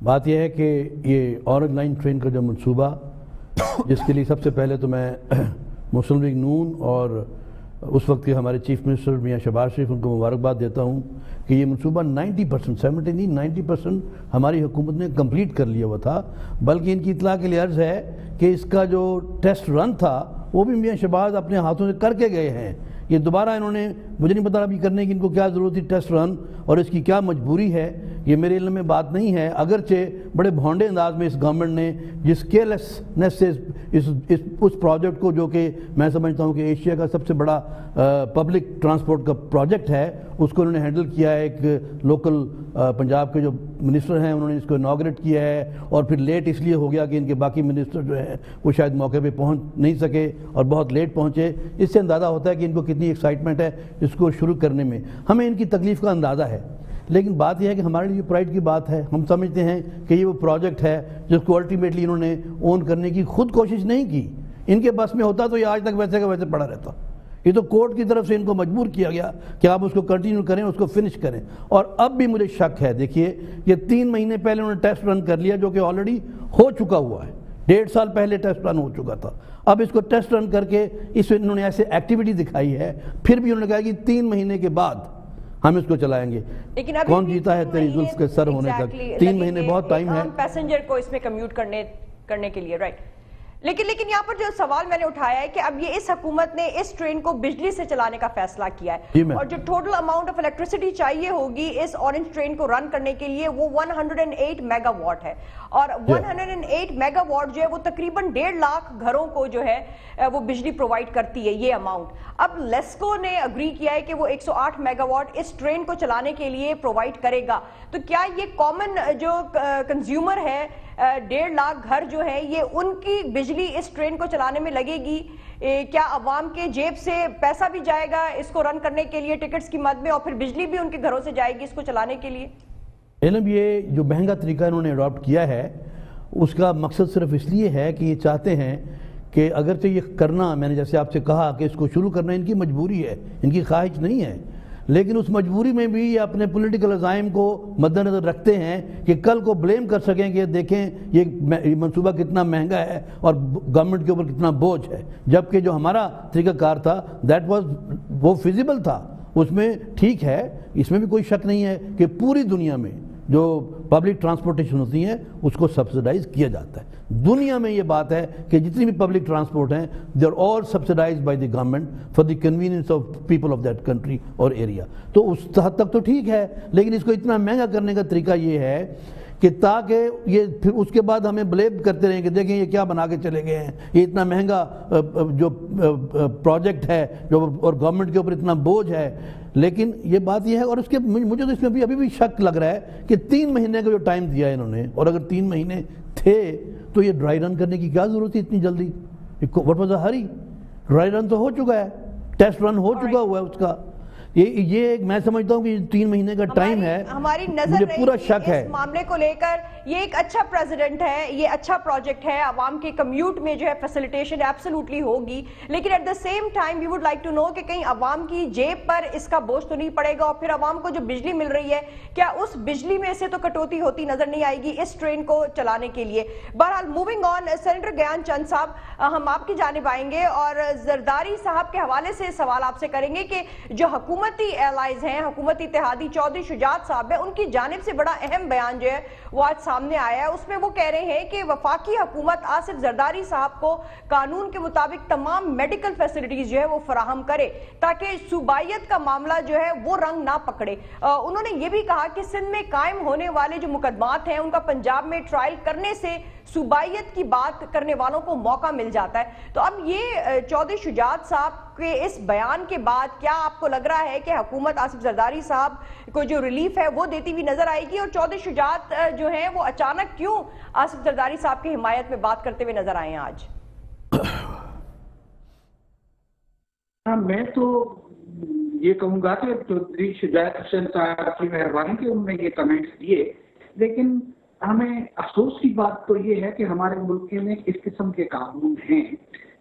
Speaker 3: بات یہ ہے کہ یہ اورنج لائن ٹرین کا جو منصوبہ، جس کے لیے سب سے پہلے تو میں مسلم لیگ نون اور اس وقت کے ہمارے چیف منسٹر میاں شباز شریف، ان کو مبارکباد دیتا ہوں کہ یہ منصوبہ نائنٹی پرسنٹ سیونٹی نہیں نائنٹی پرسنٹ ہماری حکومت نے کمپلیٹ کر لیا ہوا تھا۔ بلکہ ان کی اطلاع کے لیے عرض ہے کہ اس کا جو ٹیسٹ رن تھا، وہ بھی میاں شباز اپنے ہاتھوں سے کر کے گئے ہیں۔ یہ دوبارہ انہوں نے مجھے نہیں پتا ابھی کرنے کی ان کو کیا ضرورت تھی ٹیسٹ رن اور اس کی کیا مجبوری ہے، یہ میرے علم میں بات نہیں ہے۔ اگرچہ بڑے بھونڈے انداز میں اس گورنمنٹ نے جس کیئرلیسنیس سے اس اس پروجیکٹ کو جو کہ میں سمجھتا ہوں کہ ایشیا کا سب سے بڑا پبلک ٹرانسپورٹ کا پروجیکٹ ہے اس کو انہوں نے ہینڈل کیا ہے، ایک لوکل پنجاب کے جو منسٹر ہیں، انہوں نے اس کو انوگریٹ کیا ہے اور پھر لیٹ اس لیے ہو گیا کہ ان کے باقی منسٹر جو ہیں، وہ شاید موقع پہ پہنچ نہیں سکے اور بہت لیٹ پہنچے۔ اس سے اندازہ ہوتا ہے کہ ان کو کتنی ایکسائٹمنٹ ہے اس کو شروع کرنے میں۔ ہمیں ان کی تکلیف کا اندازہ ہے۔ لیکن بات یہ ہے کہ ہمارے لیے پرائڈ کی بات ہے۔ ہم سمجھتے ہیں کہ یہ وہ پروجیکٹ ہے جس کو الٹیمیٹلی انہوں نے اون کرنے کی خود کوشش نہیں کی۔ ان کے بس میں ہوتا تو یہ آج تک ویسے کا ویسے پڑا رہتا۔ یہ تو کورٹ کی طرف سے ان کو مجبور کیا گیا کہ آپ اس کو کنٹینیو کریں اس کو فنش کریں۔ اور اب بھی مجھے شک ہے دیکھیے یہ تین مہینے پہلے انہوں نے ٹیسٹ رن کر لیا جو کہ آلریڈی ہو چکا ہوا ہے۔ ڈیڑھ سال پہلے ٹیسٹ رن ہو چکا تھا۔ اب اس کو ٹیسٹ رن کر کے اس انہوں نے ایسے ایکٹیویٹی دکھائی ہے پھر بھی انہوں نے کہا کہ تین مہینے کے بعد ہم اس کو چلائیں گے۔ کون جیتا ہے تیری ظلف کے سر ہونے تک؟ تین مہینے بہت ٹائم ہے۔
Speaker 1: پیسنجر کو اس میں کمیوٹ کرنے کے لیے رائٹ لیکن لیکن یہاں پر جو سوال میں نے اٹھایا ہے کہ اب یہ اس حکومت نے اس ٹرین کو بجلی سے چلانے کا فیصلہ کیا ہے جی اور جو ٹوٹل اماؤنٹ آف الیکٹریسٹی چاہیے ہوگی اس اورنج ٹرین کو رن کرنے کے لیے وہ 108 میگا واٹ ہے۔ اور 108 میگا واٹ جو ہے وہ تقریباً ڈیڑھ لاکھ گھروں کو جو ہے وہ بجلی پرووائڈ کرتی ہے یہ اماؤنٹ اب لیسکو نے اگری کیا ہے کہ وہ 108 میگا واٹ اس ٹرین کو چلانے کے لیے پرووائڈ کرے گا۔ تو کیا یہ کامن جو کنزیومر ہے ڈیڑھ لاکھ گھر جو ہے یہ ان کی بجلی اس ٹرین کو چلانے میں لگے گی۔ کیا عوام کے جیب سے پیسہ بھی جائے گا اس کو رن کرنے کے لیے، ٹکٹس کی مد میں، اور پھر بجلی بھی ان کے گھروں سے جائے گی اس کو چلانے کے لیے؟
Speaker 3: علم، یہ جو مہنگا طریقہ انہوں نے اڈاپٹ کیا ہے، اس کا مقصد صرف اس لیے ہے کہ یہ چاہتے ہیں کہ اگرچہ یہ کرنا، میں نے جیسے آپ سے کہا کہ اس کو شروع کرنا ان کی مجبوری ہے، ان کی خواہش نہیں ہے۔ لیکن اس مجبوری میں بھی یہ اپنے پولیٹیکل عزائم کو مد نظر رکھتے ہیں کہ کل کو بلیم کر سکیں کہ دیکھیں یہ منصوبہ کتنا مہنگا ہے اور گورنمنٹ کے اوپر کتنا بوجھ ہے۔ جبکہ جو ہمارا طریقہ کار تھا دیٹ واز وہ فیزیبل تھا۔ اس میں ٹھیک ہے، اس میں بھی کوئی شک نہیں ہے کہ پوری دنیا میں جو پبلک ٹرانسپورٹیشن ہوتی ہیں، اس کو سبسڈائز کیا جاتا ہے۔ دنیا میں یہ بات ہے کہ جتنی بھی پبلک ٹرانسپورٹ ہیں they are all subsidised by the government for the convenience of people of that country اور ایریا تو اس حد تک تو ٹھیک ہے، لیکن اس کو اتنا مہنگا کرنے کا طریقہ یہ ہے کہ تاکہ یہ پھر اس کے بعد ہمیں بلیم کرتے رہیں کہ دیکھیں یہ کیا بنا کے چلے گئے ہیں۔ یہ اتنا مہنگا جو پروجیکٹ ہے، جو اور گورنمنٹ کے اوپر اتنا بوجھ ہے۔ لیکن یہ بات یہ ہے، اور اس کے مجھے تو اس میں بھی ابھی بھی شک لگ رہا ہے کہ تین مہینے کا جو ٹائم دیا ہے انہوں نے، اور اگر تین مہینے تھے تو یہ ڈرائی رن کرنے کی کیا ضرورت تھی اتنی جلدی؟ What was a hurry dry run تو ہو چکا ہے ٹیسٹ رن ہو چکا ہوا ہے اس کا۔ یہ ایک میں سمجھتا ہوں کہ تین مہینے کا ٹائم ہے۔
Speaker 1: ہماری نظر پورا شک ہے۔ اس معاملے کو لے کر یہ ایک اچھا پریزیڈنٹ ہے یہ اچھا پروجیکٹ ہے عوام کے کمیوٹ میں جو ہے فیسلیٹیشن ایپسلوٹلی ہوگی۔ لیکن at the same time we would like to know کہ کہیں عوام کی جیب پر اس کا بوجھ تو نہیں پڑے گا اور پھر عوام کو جو بجلی مل رہی ہے کیا اس بجلی میں سے تو کٹوتی ہوتی نظر نہیں آئے گی اس ٹرین کو چلانے کے لیے؟ بہرحال موونگ آن سینٹر گیان چند صاحب ہم آپ کی جانب آئیں گے اور زرداری صاحب کے حوالے سے سوال آپ سے کریں گے کہ جو حکومت حکومتی ایلائز ہیں، حکومتی اتحادی چودھری شجاعت صاحب ہیں۔ ان کی جانب سے بڑا اہم بیان جو ہے، وہ آج سامنے آیا ہے۔ اس میں وہ کہہ رہے ہیں کہ وفاقی حکومت آصف زرداری صاحب کو قانون کے مطابق تمام میڈیکل فیسلٹیز جو ہے وہ فراہم کرے، تاکہ صوبائیت کا معاملہ جو ہے وہ رنگ نہ پکڑے۔ انہوں نے یہ بھی کہا کہ سندھ میں قائم ہونے والے جو مقدمات ہیں، ان کا پنجاب میں ٹرائل کرنے سے صوبائیت کی بات کرنے والوں کو موقع مل جاتا ہے۔ تو اب یہ چودھری شجاعت صاحب کے اس بیان کے بعد کیا آپ کو لگ رہا ہے کہ حکومت آصف زرداری صاحب کو جو ریلیف ہے وہ دیتی ہوئی نظر آئے گی اور چودھری شجاعت جو ہیں وہ اچانک کیوں آصف زرداری صاحب کی حمایت میں بات کرتے ہوئے نظر آئے ہیں آج؟
Speaker 5: ہاں، میں تو یہ کہوں گا کہ چودھری شجاعت حسین صاحب کی مہربانی کہ انہوں نے یہ کمنٹس دیے، لیکن ہمیں افسوس کی بات تو یہ ہے کہ ہمارے ملک میں اس قسم کے قانون ہیں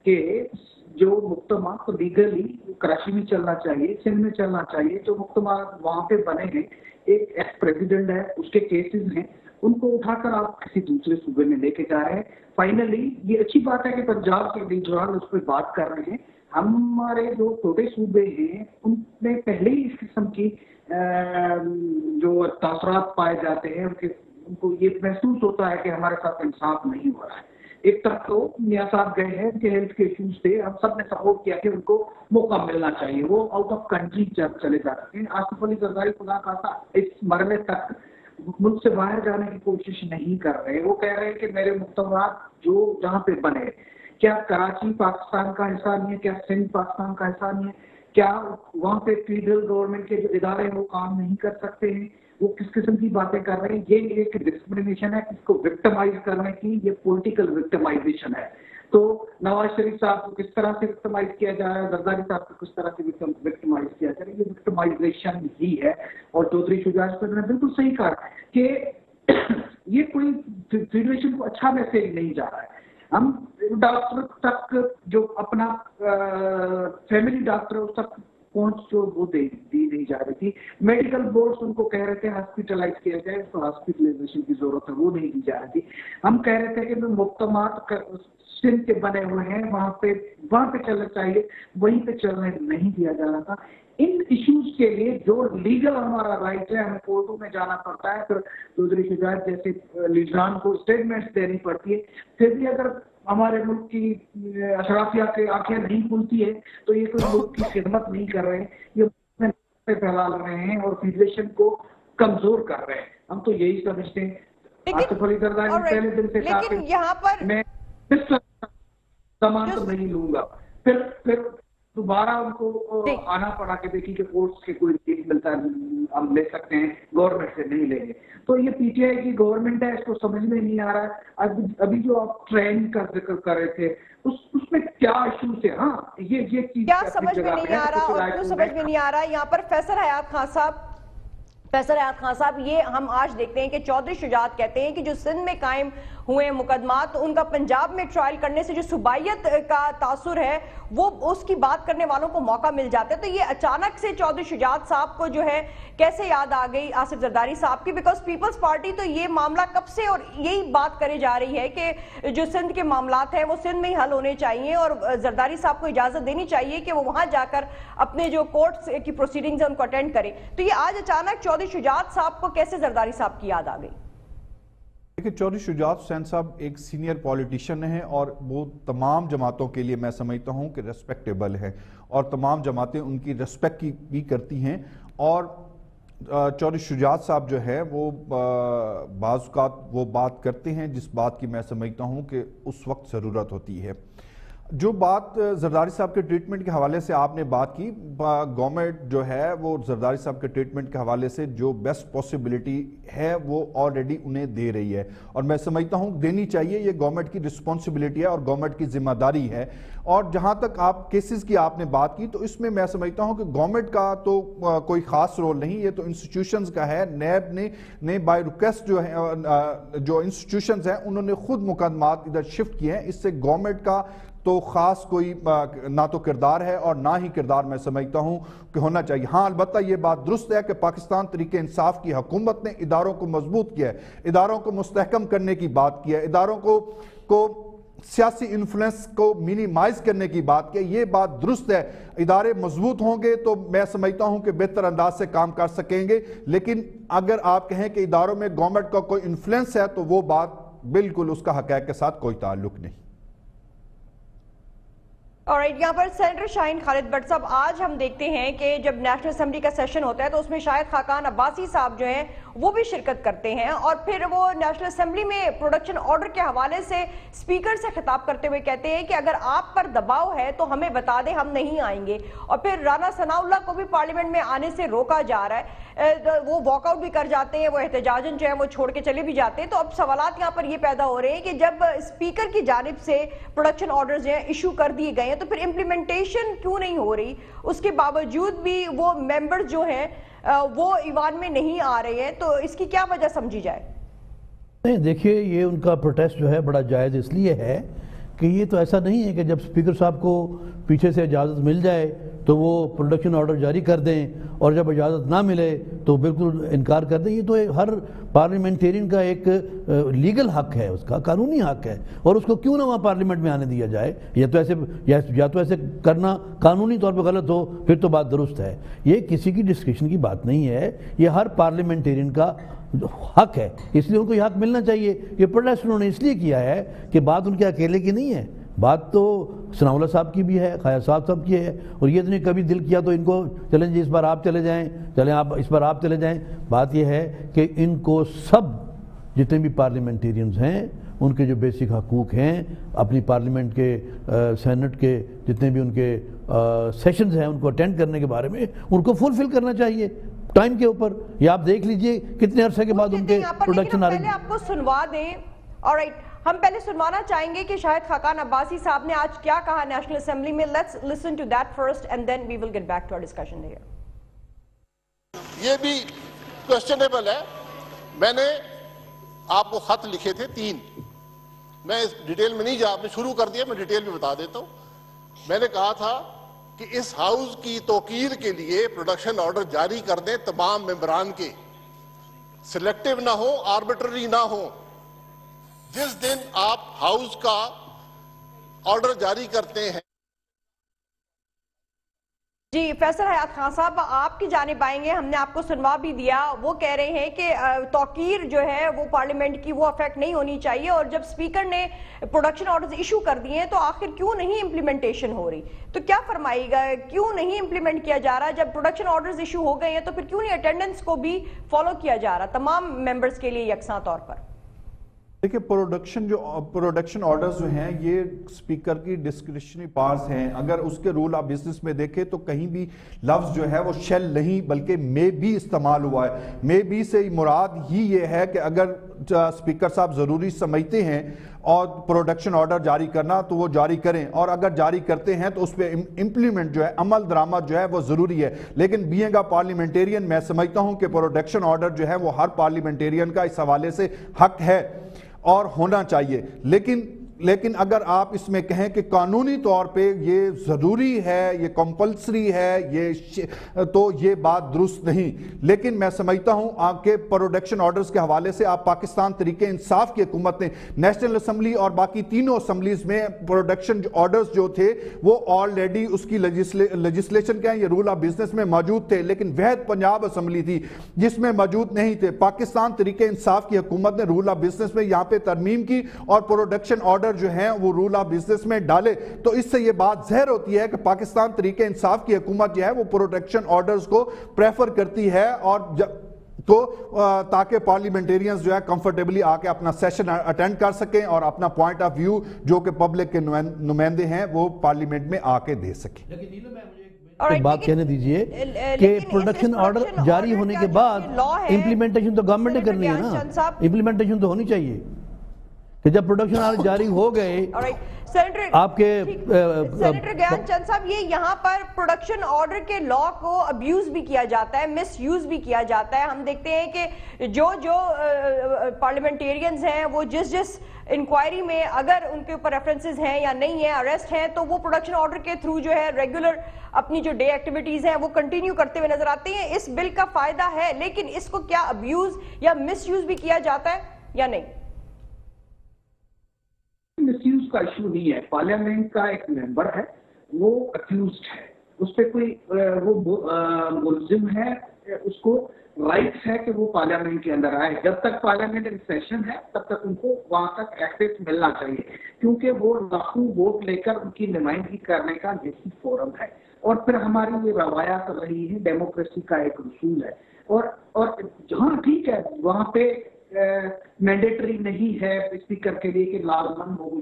Speaker 5: کہ جو مقدمات لیگلی کراچی میں چلنا چاہیے، سندھ میں چلنا چاہیے، جو مقدمات وہاں پہ بنے ہیں، ایک ایکس پریزیڈنٹ ہے، اس کے کیسز ہیں، ان کو اٹھا کر آپ کسی دوسرے صوبے میں لے کے جا رہے ہیں۔ فائنلی یہ اچھی بات ہے کہ پنجاب کے لیڈران اس پہ بات کر رہے ہیں۔ ہمارے جو چھوٹے صوبے ہیں، ان میں پہلے ہی اس قسم کی جو تاثرات پائے جاتے ہیں، ان کے ان کو یہ محسوس ہوتا ہے کہ ہمارے ساتھ انصاف نہیں ہو رہا ہے۔ ایک طرف تو میاں صاحب گئے ہیں کہ ہیلتھ کے ایشوز تھے، ہم سب نے سپورٹ کیا کہ ان کو موقع ملنا چاہیے۔ وہ آؤٹ آف کنٹری جب چلے جا سکتے ہیں۔ آصف علی زرداری، خدا خاصا، اس مرحلے تک ملک سے باہر جانے کی کوشش نہیں کر رہے۔ وہ کہہ رہے ہیں کہ میرے مقدمات جو جہاں پہ بنے، کیا کراچی پاکستان کا حصہ نہیں ہے؟ کیا سندھ پاکستان کا حصہ نہیں ہے؟ کیا وہاں پہ فیڈرل گورنمنٹ کے جو ادارے ہیں وہ کام نہیں کر سکتے ہیں؟ وہ کس قسم کی باتیں کر رہے ہیں؟ یہ ایک ڈسکرمنیشن ہے اس کو وکٹمائز کرنے کی یہ پولیٹیکل وکٹمائزیشن ہے۔ تو نواز شریف صاحب کو کس طرح سے وکٹمائز کیا جا رہا ہے؟ زرداری صاحب کو کس طرح سے وکٹمائز کیا جا رہا ہے؟ یہ وکٹمائزیشن ہی ہے۔ اور چودھری شجاج نے بالکل صحیح کہا کہ [coughs] یہ کوئی فیڈریشن کو اچھا میسج نہیں جا رہا ہے۔ ہم ڈاکٹر تک جو اپنا فیملی ڈاکٹر اس تک پہنچ جو وہ دی نہیں جا رہی تھی۔ میڈیکل بورڈ ان کو کہہ رہے تھے ہاسپٹلائز کیا جائے، اس کو ہاسپٹلائزیشن کی ضرورت ہے، وہ نہیں دی جا رہی تھی۔ ہم کہہ رہے تھے کہ مقدمات سندھ کے بنے ہوئے ہیں، وہاں پہ وہاں پہ چلنا چاہیے، وہیں پہ چلنے نہیں دیا جا رہا تھا۔ ان ایشوز کے لیے جو لیگل ہمارا رائٹ ہے، ہمیں کورٹوں میں جانا پڑتا ہے۔ پھر چودھری شجاعت جیسے لیڈران کو اسٹیٹمنٹس دینی پڑتی ہے۔ پھر بھی اگر ہمارے ملک کی اشرافیہ کے آنکھیں نہیں کھلتی ہے تو یہ کوئی ملک کی خدمت نہیں کر رہے یہ پھیلا رہے ہیں اور فیڈریشن کو کمزور کر رہے ہیں۔ ہم تو یہی سمجھتے ہیں۔ آصف علی زرداری پہلے دن سے کہا کہ میں سامان تو نہیں لوں گا۔ پھر پھر دوبارہ ان کو جی۔ آنا پڑا کہ دیکھی کہ فورس کے کوئی ریلیف ملتا ہے ہم لے سکتے ہیں گورنمنٹ سے نہیں لیں گے۔ تو یہ پی ٹی آئی کی گورنمنٹ ہے اس کو سمجھ میں نہیں آ رہا ہے۔ ابھی جو آپ ٹرین کا ذکر کر رہے تھے اس میں کیا ایشوز ہے ہاں یہ یہ چیز
Speaker 1: کیا سمجھ میں نہیں آ رہا؟ اور کیوں سمجھ میں نہیں آ رہا؟ یہاں پر فیصل حیات خان صاحب فیصل حیات خان صاحب یہ ہم آج دیکھتے ہیں کہ چودھری شجاعت کہتے ہیں کہ جو سندھ میں قائم ہوئے مقدمات، ان کا پنجاب میں ٹرائل کرنے سے جو صوبائیت کا تاثر ہے، وہ اس کی بات کرنے والوں کو موقع مل جاتا ہے۔ تو یہ اچانک سے چودھری شجاعت صاحب کو جو ہے، کیسے یاد آ گئی آصف زرداری صاحب کی؟ بیکاز پیپلز پارٹی تو یہ معاملہ کب سے اور یہی بات کرے جا رہی ہے کہ جو سندھ کے معاملات ہیں، وہ سندھ میں ہی حل ہونے چاہیے اور زرداری صاحب کو اجازت دینی چاہیے کہ وہ وہاں جا کر اپنے جو کورٹس کی پروسیڈنگز ہیں، ان کو اٹینڈ کریں تو یہ آج اچانک چودھری شجاعت صاحب کو کیسے زرداری صاحب کی یاد آ گئی؟
Speaker 2: دیکھیں چوری شجاعت حسین صاحب ایک سینئر پولیٹیشن ہیں اور وہ تمام جماعتوں کے لیے میں سمجھتا ہوں کہ ریسپیکٹیبل ہے اور تمام جماعتیں ان کی ریسپیکٹ بھی کرتی ہیں اور چوری شجاعت صاحب جو ہے وہ بعض اوقات وہ بات کرتے ہیں جس بات کی میں سمجھتا ہوں کہ اس وقت ضرورت ہوتی ہے۔ جو بات زرداری صاحب کے ٹریٹمنٹ کے حوالے سے آپ نے بات کی گورنمنٹ جو ہے، وہ زرداری صاحب کے ٹریٹمنٹ کے حوالے سے جو بیسٹ پوسیبلیٹی ہے، وہ آلریڈی انہیں دے رہی ہے۔ اور میں سمجھتا ہوں، دینی چاہیے، یہ گورنمنٹ کی رسپانسبلیٹی ہے اور گورنمنٹ کی ذمہ داری ہے۔ اور جہاں تک آپ کیسز کی آپ نے بات کی، تو اس میں میں سمجھتا ہوں کہ گورنمنٹ کا تو کوئی خاص رول نہیں، یہ تو انسٹیٹیوشنز کا ہے۔ نیب نے نے بائی ریکویسٹ جو ہے جو انسٹیٹیوشنز ہیں، انہوں نے خود مقدمات ادھر شفٹ کیے ہیں۔ اس سے گورنمنٹ کا تو خاص کوئی نہ تو کردار ہے اور نہ ہی کردار میں سمجھتا ہوں کہ ہونا چاہیے۔ ہاں البتہ یہ بات درست ہے کہ پاکستان طریقے انصاف کی حکومت نے اداروں کو مضبوط کیا ہے، اداروں کو مستحکم کرنے کی بات کیا ہے، اداروں کو کو سیاسی انفلنس کو مینیمائز کرنے کی بات کیا یہ بات درست ہے۔ ادارے مضبوط ہوں گے تو میں سمجھتا ہوں کہ بہتر انداز سے کام کر سکیں گے، لیکن اگر آپ کہیں کہ اداروں میں گورنمنٹ کا کوئی انفلنس ہے تو وہ بات بالکل اس کا حقائق کے ساتھ کوئی تعلق نہیں۔
Speaker 1: اور یہاں پر سینٹر شاہین خالد بٹ صاحب، آج ہم دیکھتے ہیں کہ جب نیشنل اسمبلی کا سیشن ہوتا ہے تو اس میں شاید خاکان عباسی صاحب جو ہیں وہ بھی شرکت کرتے ہیں اور پھر وہ نیشنل اسمبلی میں پروڈکشن آرڈر کے حوالے سے سپیکر سے خطاب کرتے ہوئے کہتے ہیں کہ اگر آپ پر دباؤ ہے تو ہمیں بتا دیں ہم نہیں آئیں گے۔ اور پھر رانا ثناء اللہ کو بھی پارلیمنٹ میں آنے سے روکا جا رہا ہے۔ وہ واک آؤٹ بھی کر جاتے ہیں، وہ احتجاجن جو ہے وہ چھوڑ کے چلے بھی جاتے ہیں۔ تو اب سوالات یہاں پر یہ پیدا ہو رہے ہیں کہ جب سپیکر کی جانب سے پروڈکشن آرڈرز جو ہیں ایشو کر دیے گئے ہیں تو پھر امپلیمنٹیشن کیوں نہیں ہو رہی؟ اس کے باوجود بھی وہ ممبر جو ہیں وہ ایوان میں نہیں آ رہے ہیں، تو اس کی کیا وجہ سمجھی جائے؟
Speaker 3: نہیں، دیکھیے، یہ ان کا پروٹیسٹ جو ہے بڑا جائز اس لیے ہے کہ یہ تو ایسا نہیں ہے کہ جب سپیکر صاحب کو پیچھے سے اجازت مل جائے تو وہ پروڈکشن آرڈر جاری کر دیں اور جب اجازت نہ ملے تو بالکل انکار کر دیں۔ یہ تو ہر پارلیمنٹیرین کا ایک لیگل حق ہے، اس کا قانونی حق ہے۔ اور اس کو کیوں نہ وہاں پارلیمنٹ میں آنے دیا جائے؟ یا تو ایسے یا تو ایسے کرنا قانونی طور پہ غلط ہو، پھر تو بات درست ہے۔ یہ کسی کی ڈسکشن کی بات نہیں ہے۔ یہ ہر پارلیمنٹیرین کا حق ہے۔ اس لیے ان کو یہ حق ملنا چاہیے۔ یہ پروٹیسٹ انہوں نے اس لیے کیا ہے کہ بات ان کے اکیلے کی نہیں ہے۔ بات تو ثناء اللہ صاحب کی بھی ہے خیال صاحب صاحب کی ہے۔ اور یہ اتنے کبھی دل کیا تو ان کو چلیں جی اس بار آپ چلے جائیں چلیں آپ اس بار آپ چلے جائیں۔ بات یہ ہے کہ ان کو سب جتنے بھی پارلیمنٹیرینز ہیں ان کے جو بیسک حقوق ہیں اپنی پارلیمنٹ کے سینٹ کے جتنے بھی ان کے سیشنز ہیں ان کو اٹینڈ کرنے کے بارے میں ان کو فلفل کرنا چاہیے ٹائم کے اوپر۔ یہ آپ دیکھ لیجیے کتنے عرصے کے بعد ان کے پروڈکشن
Speaker 1: آ رہے ہیں۔ آپ کو سنوا دیں۔ اور ہم پہلے سنوانا چاہیں گے کہ شاہد خاکان عباسی صاحب نے آج کیا کہا نیشنل اسمبلی میں؟ Let's listen to that first and then we will get back to our discussion there
Speaker 6: یہ بھی کوشچنیبل ہے. میں نے آپ کو خط لکھے تھے تین. میں اس ڈیٹیل میں نہیں جا آپ نے شروع کر دیا، میں ڈیٹیل بھی بتا دیتا ہوں. میں نے کہا تھا کہ اس ہاؤس کی توقیر کے لیے پروڈکشن آرڈر جاری کر دیں تمام ممبران کے. سلیکٹیو نہ ہو آربیٹری نہ ہو جس دن آپ ہاؤس کا آرڈر جاری کرتے ہیں۔
Speaker 1: جی فیصل حیات خان صاحب، آپ کی جانب آئیں گے۔ ہم نے آپ کو سنوا بھی دیا۔ وہ کہہ رہے ہیں کہ توقیر جو ہے، وہ پارلیمنٹ کی وہ افیکٹ نہیں ہونی چاہیے۔ اور جب سپیکر نے پروڈکشن آرڈرز ایشو کر دیے ہیں، تو آخر کیوں نہیں امپلیمنٹیشن ہو رہی؟ تو کیا فرمائی گا؟ کیوں نہیں امپلیمنٹ کیا جا رہا؟ جب پروڈکشن آرڈرز ایشو ہو گئے ہیں، تو پھر کیوں نہیں اٹینڈنس کو بھی فالو کیا جا رہا؟ تمام ممبرز کے لیے یکساں طور پر۔
Speaker 2: دیکھیں پروڈکشن جو پروڈکشن آرڈرز جو ہیں، یہ سپیکر کی ڈسکرشنی پارس ہیں۔ اگر اس کے رول آپ بزنس میں دیکھیں تو کہیں بھی لفظ جو ہے وہ شیل نہیں، بلکہ مے بھی استعمال ہوا ہے۔ مے بھی سے مراد ہی یہ ہے کہ اگر سپیکر صاحب ضروری سمجھتے ہیں اور پروڈکشن آرڈر جاری کرنا تو وہ جاری کریں۔ اور اگر جاری کرتے ہیں تو اس پہ امپلیمنٹ جو ہے، عمل درامت جو ہے وہ ضروری ہے۔ لیکن بینگ گا پارلیمنٹیرین میں سمجھتا ہوں کہ پروڈکشن آرڈر جو ہے وہ ہر پارلیمنٹیرین کا اس حوالے سے حق ہے۔ اور ہونا چاہیے لیکن لیکن اگر آپ اس میں کہیں کہ قانونی طور پہ یہ ضروری ہے، یہ کمپلسری ہے، یہ تو یہ بات درست نہیں۔ لیکن میں سمجھتا ہوں آپ کے پروڈکشن آرڈرز کے حوالے سے آپ پاکستان طریقے انصاف کی حکومت نے نیشنل اسمبلی اور باقی تینوں اسمبلیز میں پروڈکشن آرڈرز جو تھے، وہ آلریڈی اس کی لیجسلیشن کہیں یہ رول آف بزنس میں موجود تھے۔ لیکن وحد پنجاب اسمبلی تھی، جس میں موجود نہیں تھے۔ پاکستان طریقے انصاف کی حکومت نے رول آف بزنس میں یہاں پہ ترمیم کی اور پروڈکشن آرڈر جو ہیں وہ رول آف بزنس میں ڈالے۔ تو اس سے یہ بات ظہر ہوتی ہے کہ پاکستان طریقے انصاف کی حکومت جو ہے وہ پروٹیکشن آرڈرز کو پریفر کرتی ہے اور تو تاکہ پارلیمنٹیرینز جو ہے کمفرٹیبلی آ کے اپنا سیشن اٹینڈ کر سکیں اور اپنا پوائنٹ آف ویو جو کہ پبلک کے نمائندے ہیں وہ پارلیمنٹ میں آ کے دے سکیں۔
Speaker 3: ایک بات کہنے دیجیے کہ پروڈکشن آرڈر جاری ہونے کے بعد امپلیمنٹیشن تو گورنمنٹ نے کرنی ہے نا۔ امپلیمنٹیشن تو ہونی چاہیے۔ کہ جب پروڈکشن جاری ہو گئے آپ کے
Speaker 1: سینیٹر گیان چند صاحب یہ یہاں پر پروڈکشن آرڈر کے لا کو ابیوز بھی کیا جاتا ہے مس یوز بھی کیا جاتا ہے۔ ہم دیکھتے ہیں کہ جو جو پارلیمنٹیرینز ہیں وہ جس جس انکوائری میں اگر ان کے اوپر ریفرنسز ہیں یا نہیں ہیں اریسٹ ہیں تو وہ پروڈکشن آرڈر کے تھرو جو ہے ریگولر اپنی جو ڈے ایکٹیویٹیز ہیں وہ کنٹینیو کرتے ہوئے نظر آتے ہیں۔ اس بل کا فائدہ ہے لیکن اس کو کیا ابیوز یا مس یوز بھی کیا جاتا ہے یا نہیں؟
Speaker 5: کا ایشو نہیں ہے۔ پارلیمنٹ کا ایک ممبر ہے، وہ اکیوزڈ ہے۔ اس پہ کوئی وہ ملزم ہے، اس کو رائٹس ہے کہ وہ پارلیمنٹ کے اندر آئے۔ جب تک پارلیمنٹ سیشن ہے، تب تک ان کو وہاں تک ایکسیس ملنا چاہیے۔ کیونکہ وہ لاکھوں ووٹ لے کر ان کی نمائندگی کرنے کا جیسی فورم ہے۔ اور پھر ہماری یہ روایات رہی ہے ڈیموکریسی کا ایک رسول ہے۔ اور اور جہاں ٹھیک ہے، وہاں پہ مینڈیٹری نہیں ہے اسپیکر کے لیے کہ لازمن وہ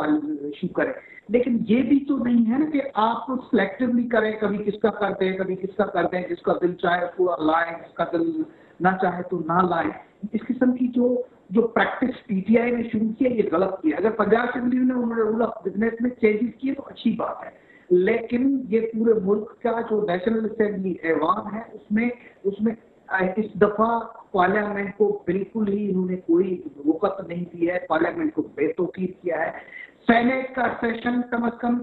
Speaker 5: ایشو کرے۔ لیکن یہ بھی تو نہیں ہے نا کہ آپ سلیکٹولی کریں، کبھی کس کا کرتے ہیں، کبھی کس کا کرتے ہیں، جس کا دل چاہے پورا لائیں جس کا دل نہ چاہے تو نہ لائیں اس قسم کی جو جو پریکٹس پی ٹی آئی نے شروع کیا، یہ غلط کیا۔ اگر پنجاب اسمبلی نے نے رول آف بزنس میں چینجز کیے تو اچھی بات ہے۔ لیکن یہ پورے ملک کا جو نیشنل اسمبلی ایوان ہے، اس میں اس میں اس دفعہ پارلیمنٹ کو بالکل ہی انہوں نے کوئی وقت نہیں دی ہے۔ پارلیمنٹ کو بے توقیر کیا ہے۔ سینیٹ کا سیشن کم از کم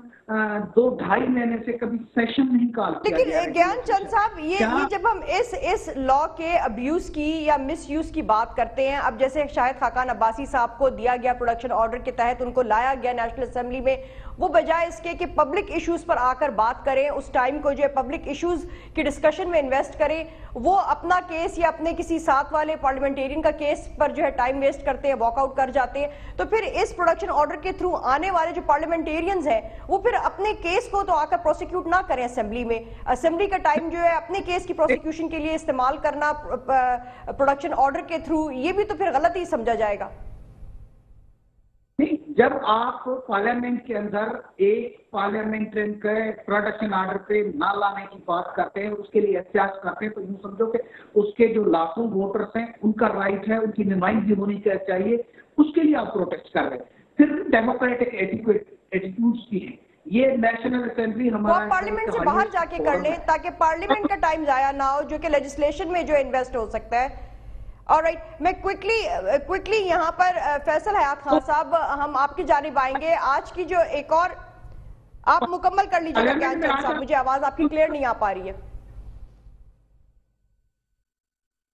Speaker 5: دو ڈھائی مہینے سے کبھی سیشن نہیں کال
Speaker 1: لیکن گیان چند صاحب یہ جب ہم اس اس لا کے ابیوز کی یا مس یوز کی بات کرتے ہیں اب جیسے شاہد خاکان عباسی صاحب کو دیا گیا پروڈکشن آرڈر کے تحت ان کو لایا گیا نیشنل اسمبلی میں وہ بجائے اس کے کہ پبلک ایشوز پر آ کر بات کریں، اس ٹائم کو جو ہے پبلک ایشوز کی ڈسکشن میں انویسٹ کریں۔ وہ اپنا کیس یا اپنے کسی ساتھ والے پارلیمنٹیرین کا کیس پر جو ہے ٹائم ویسٹ کرتے ہیں واک آؤٹ کر جاتے ہیں۔ تو پھر اس پروڈکشن آرڈر کے تھرو آنے والے جو پارلیمنٹیرینز ہیں، وہ پھر اپنے کیس کو تو آ کر پروسیکیوٹ نہ کریں اسمبلی میں۔ اسمبلی کا ٹائم جو ہے اپنے کیس کی پروسیکیوشن کے لیے استعمال کرنا پروڈکشن آرڈر کے تھرو یہ بھی تو پھر غلط ہی سمجھا جائے گا۔
Speaker 5: جب آپ پارلیمنٹ کے اندر ایک پارلیمنٹ کے پروڈکشن آرڈر پہ نہ لانے کی بات کرتے ہیں اس کے لیے احتیاط کرتے ہیں تو یوں سمجھو کہ اس کے جو لاکھوں ووٹرس ہیں ان کا رائٹ ہے ان کی نمائندگی ہونی چاہیے اس کے لیے آپ پروٹیکٹ کر رہے ہیں۔ پھر ڈیموکریٹک ایٹیٹیوڈس کی ہیں۔ یہ نیشنل اسمبلی ہمارا
Speaker 1: پارلیمنٹ سے باہر جا کے کر لیں تاکہ پارلیمنٹ کا ٹائم ضائع نہ ہو جو کہ لیجسلیشن میں جو انویسٹ ہو سکتا ہے۔ اور میں کوئکلی کوئکلی یہاں پر فیصل حیات خان صاحب ہم آپ کی جانب آئیں گے۔ آج کی جو ایک اور آپ مکمل کر لیجیے گا صاحب مجھے آواز آپ کی کلیئر نہیں آ پا رہی ہے۔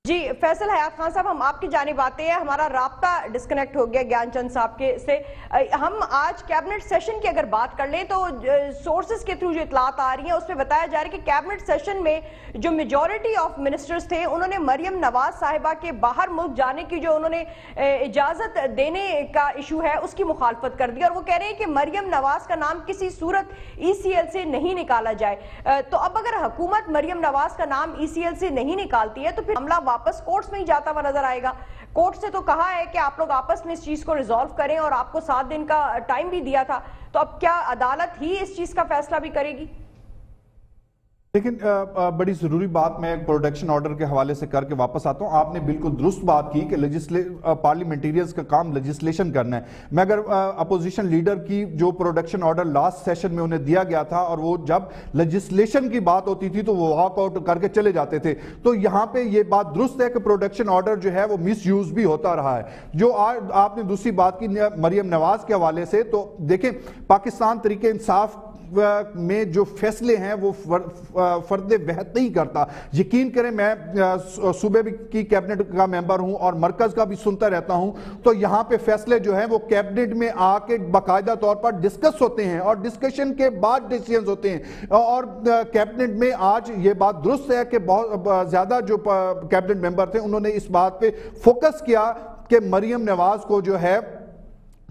Speaker 1: جی فیصل حیات خان صاحب، ہم آپ کی جانب آتے ہیں۔ ہمارا رابطہ ڈسکنیکٹ ہو گیا گیان چند صاحب کے سے۔ ہم آج کیبنٹ سیشن کی اگر بات کر لیں تو سورسز کے تھرو جو اطلاعات آ رہی ہیں، اس پہ بتایا جا رہا ہے کہ کیبنٹ سیشن میں جو میجورٹی آف منسٹرز تھے، انہوں نے مریم نواز صاحبہ کے باہر ملک جانے کی جو انہوں نے اجازت دینے کا ایشو ہے، اس کی مخالفت کر دی۔ اور وہ کہہ رہے ہیں کہ مریم نواز کا نام کسی صورت ای سی ایل سے نہیں نکالا جائے۔ تو اب اگر حکومت مریم نواز کا نام ای سی ایل سے نہیں نکالتی ہے، تو پھر حملہ واپس کورٹس میں ہی جاتا ہوا نظر آئے گا۔ کورٹ سے تو کہا ہے کہ آپ لوگ آپس میں اس چیز کو ریزولو کریں اور آپ کو سات دن کا ٹائم بھی دیا تھا۔ تو اب کیا عدالت ہی اس چیز کا فیصلہ بھی کرے گی؟
Speaker 2: لیکن بڑی ضروری بات میں پروڈکشن آرڈر کے حوالے سے کر کے واپس آتا ہوں۔ آپ نے بالکل درست بات کی کہ پارلیمنٹیرینز کا کام لیجسلیشن کرنا ہے۔ میں اگر اپوزیشن لیڈر کی جو پروڈکشن آرڈر لاسٹ سیشن میں انہیں دیا گیا تھا اور وہ جب لیجسلیشن کی بات ہوتی تھی تو وہ واک آؤٹ کر کے چلے جاتے تھے۔ تو یہاں پہ یہ بات درست ہے کہ پروڈکشن آرڈر جو ہے وہ مس یوز بھی ہوتا رہا ہے۔ جو آپ نے دوسری بات کی، مریم نواز کے حوالے سے، تو دیکھیں، پاکستان طریقے انصاف میں جو فیصلے ہیں وہ فرد وحد نہیں کرتا۔ یقین کریں میں صوبے کی کیبنٹ کا ممبر ہوں اور مرکز کا بھی سنتا رہتا ہوں، تو یہاں پہ فیصلے جو ہیں وہ کیبنٹ میں آ کے باقاعدہ طور پر ڈسکس ہوتے ہیں اور ڈسکشن کے بعد ڈیسیزنز ہوتے ہیں۔ اور کیبنٹ میں آج یہ بات درست ہے کہ بہت زیادہ جو کیبنٹ ممبر تھے، انہوں نے اس بات پہ فوکس کیا کہ مریم نواز کو جو ہے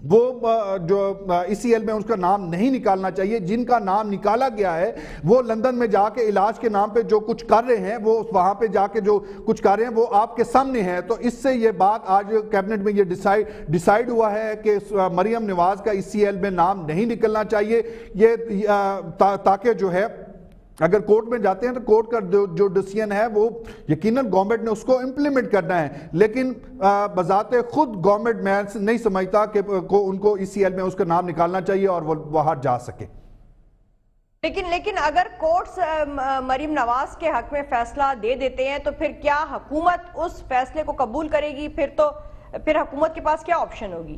Speaker 2: وہ جو اسی ایل میں اس کا نام نہیں نکالنا چاہیے۔ جن کا نام نکالا گیا ہے، وہ لندن میں جا کے علاج کے نام پہ جو کچھ کر رہے ہیں، وہ وہاں پہ جا کے جو کچھ کر رہے ہیں، وہ آپ کے سامنے ہیں۔ تو اس سے یہ بات آج کیبنٹ میں یہ ڈیسائیڈ ہوا ہے کہ مریم نواز کا اسی ایل میں نام نہیں نکلنا چاہیے۔ یہ تاکہ جو ہے اگر کورٹ میں جاتے ہیں تو کورٹ کا جو ڈسیزن ہے وہ یقیناً گورنمنٹ نے اس کو امپلیمنٹ کرنا ہے۔ لیکن بذات خود گورنمنٹ میں نہیں سمجھتا کہ ان کو اسی ایل میں اس کا نام نکالنا چاہیے اور وہ باہر جا سکے۔
Speaker 1: لیکن لیکن اگر کورٹس مریم نواز کے حق میں فیصلہ دے دیتے ہیں تو پھر کیا حکومت اس فیصلے کو قبول کرے گی؟ پھر تو، پھر حکومت کے پاس کیا آپشن ہوگی؟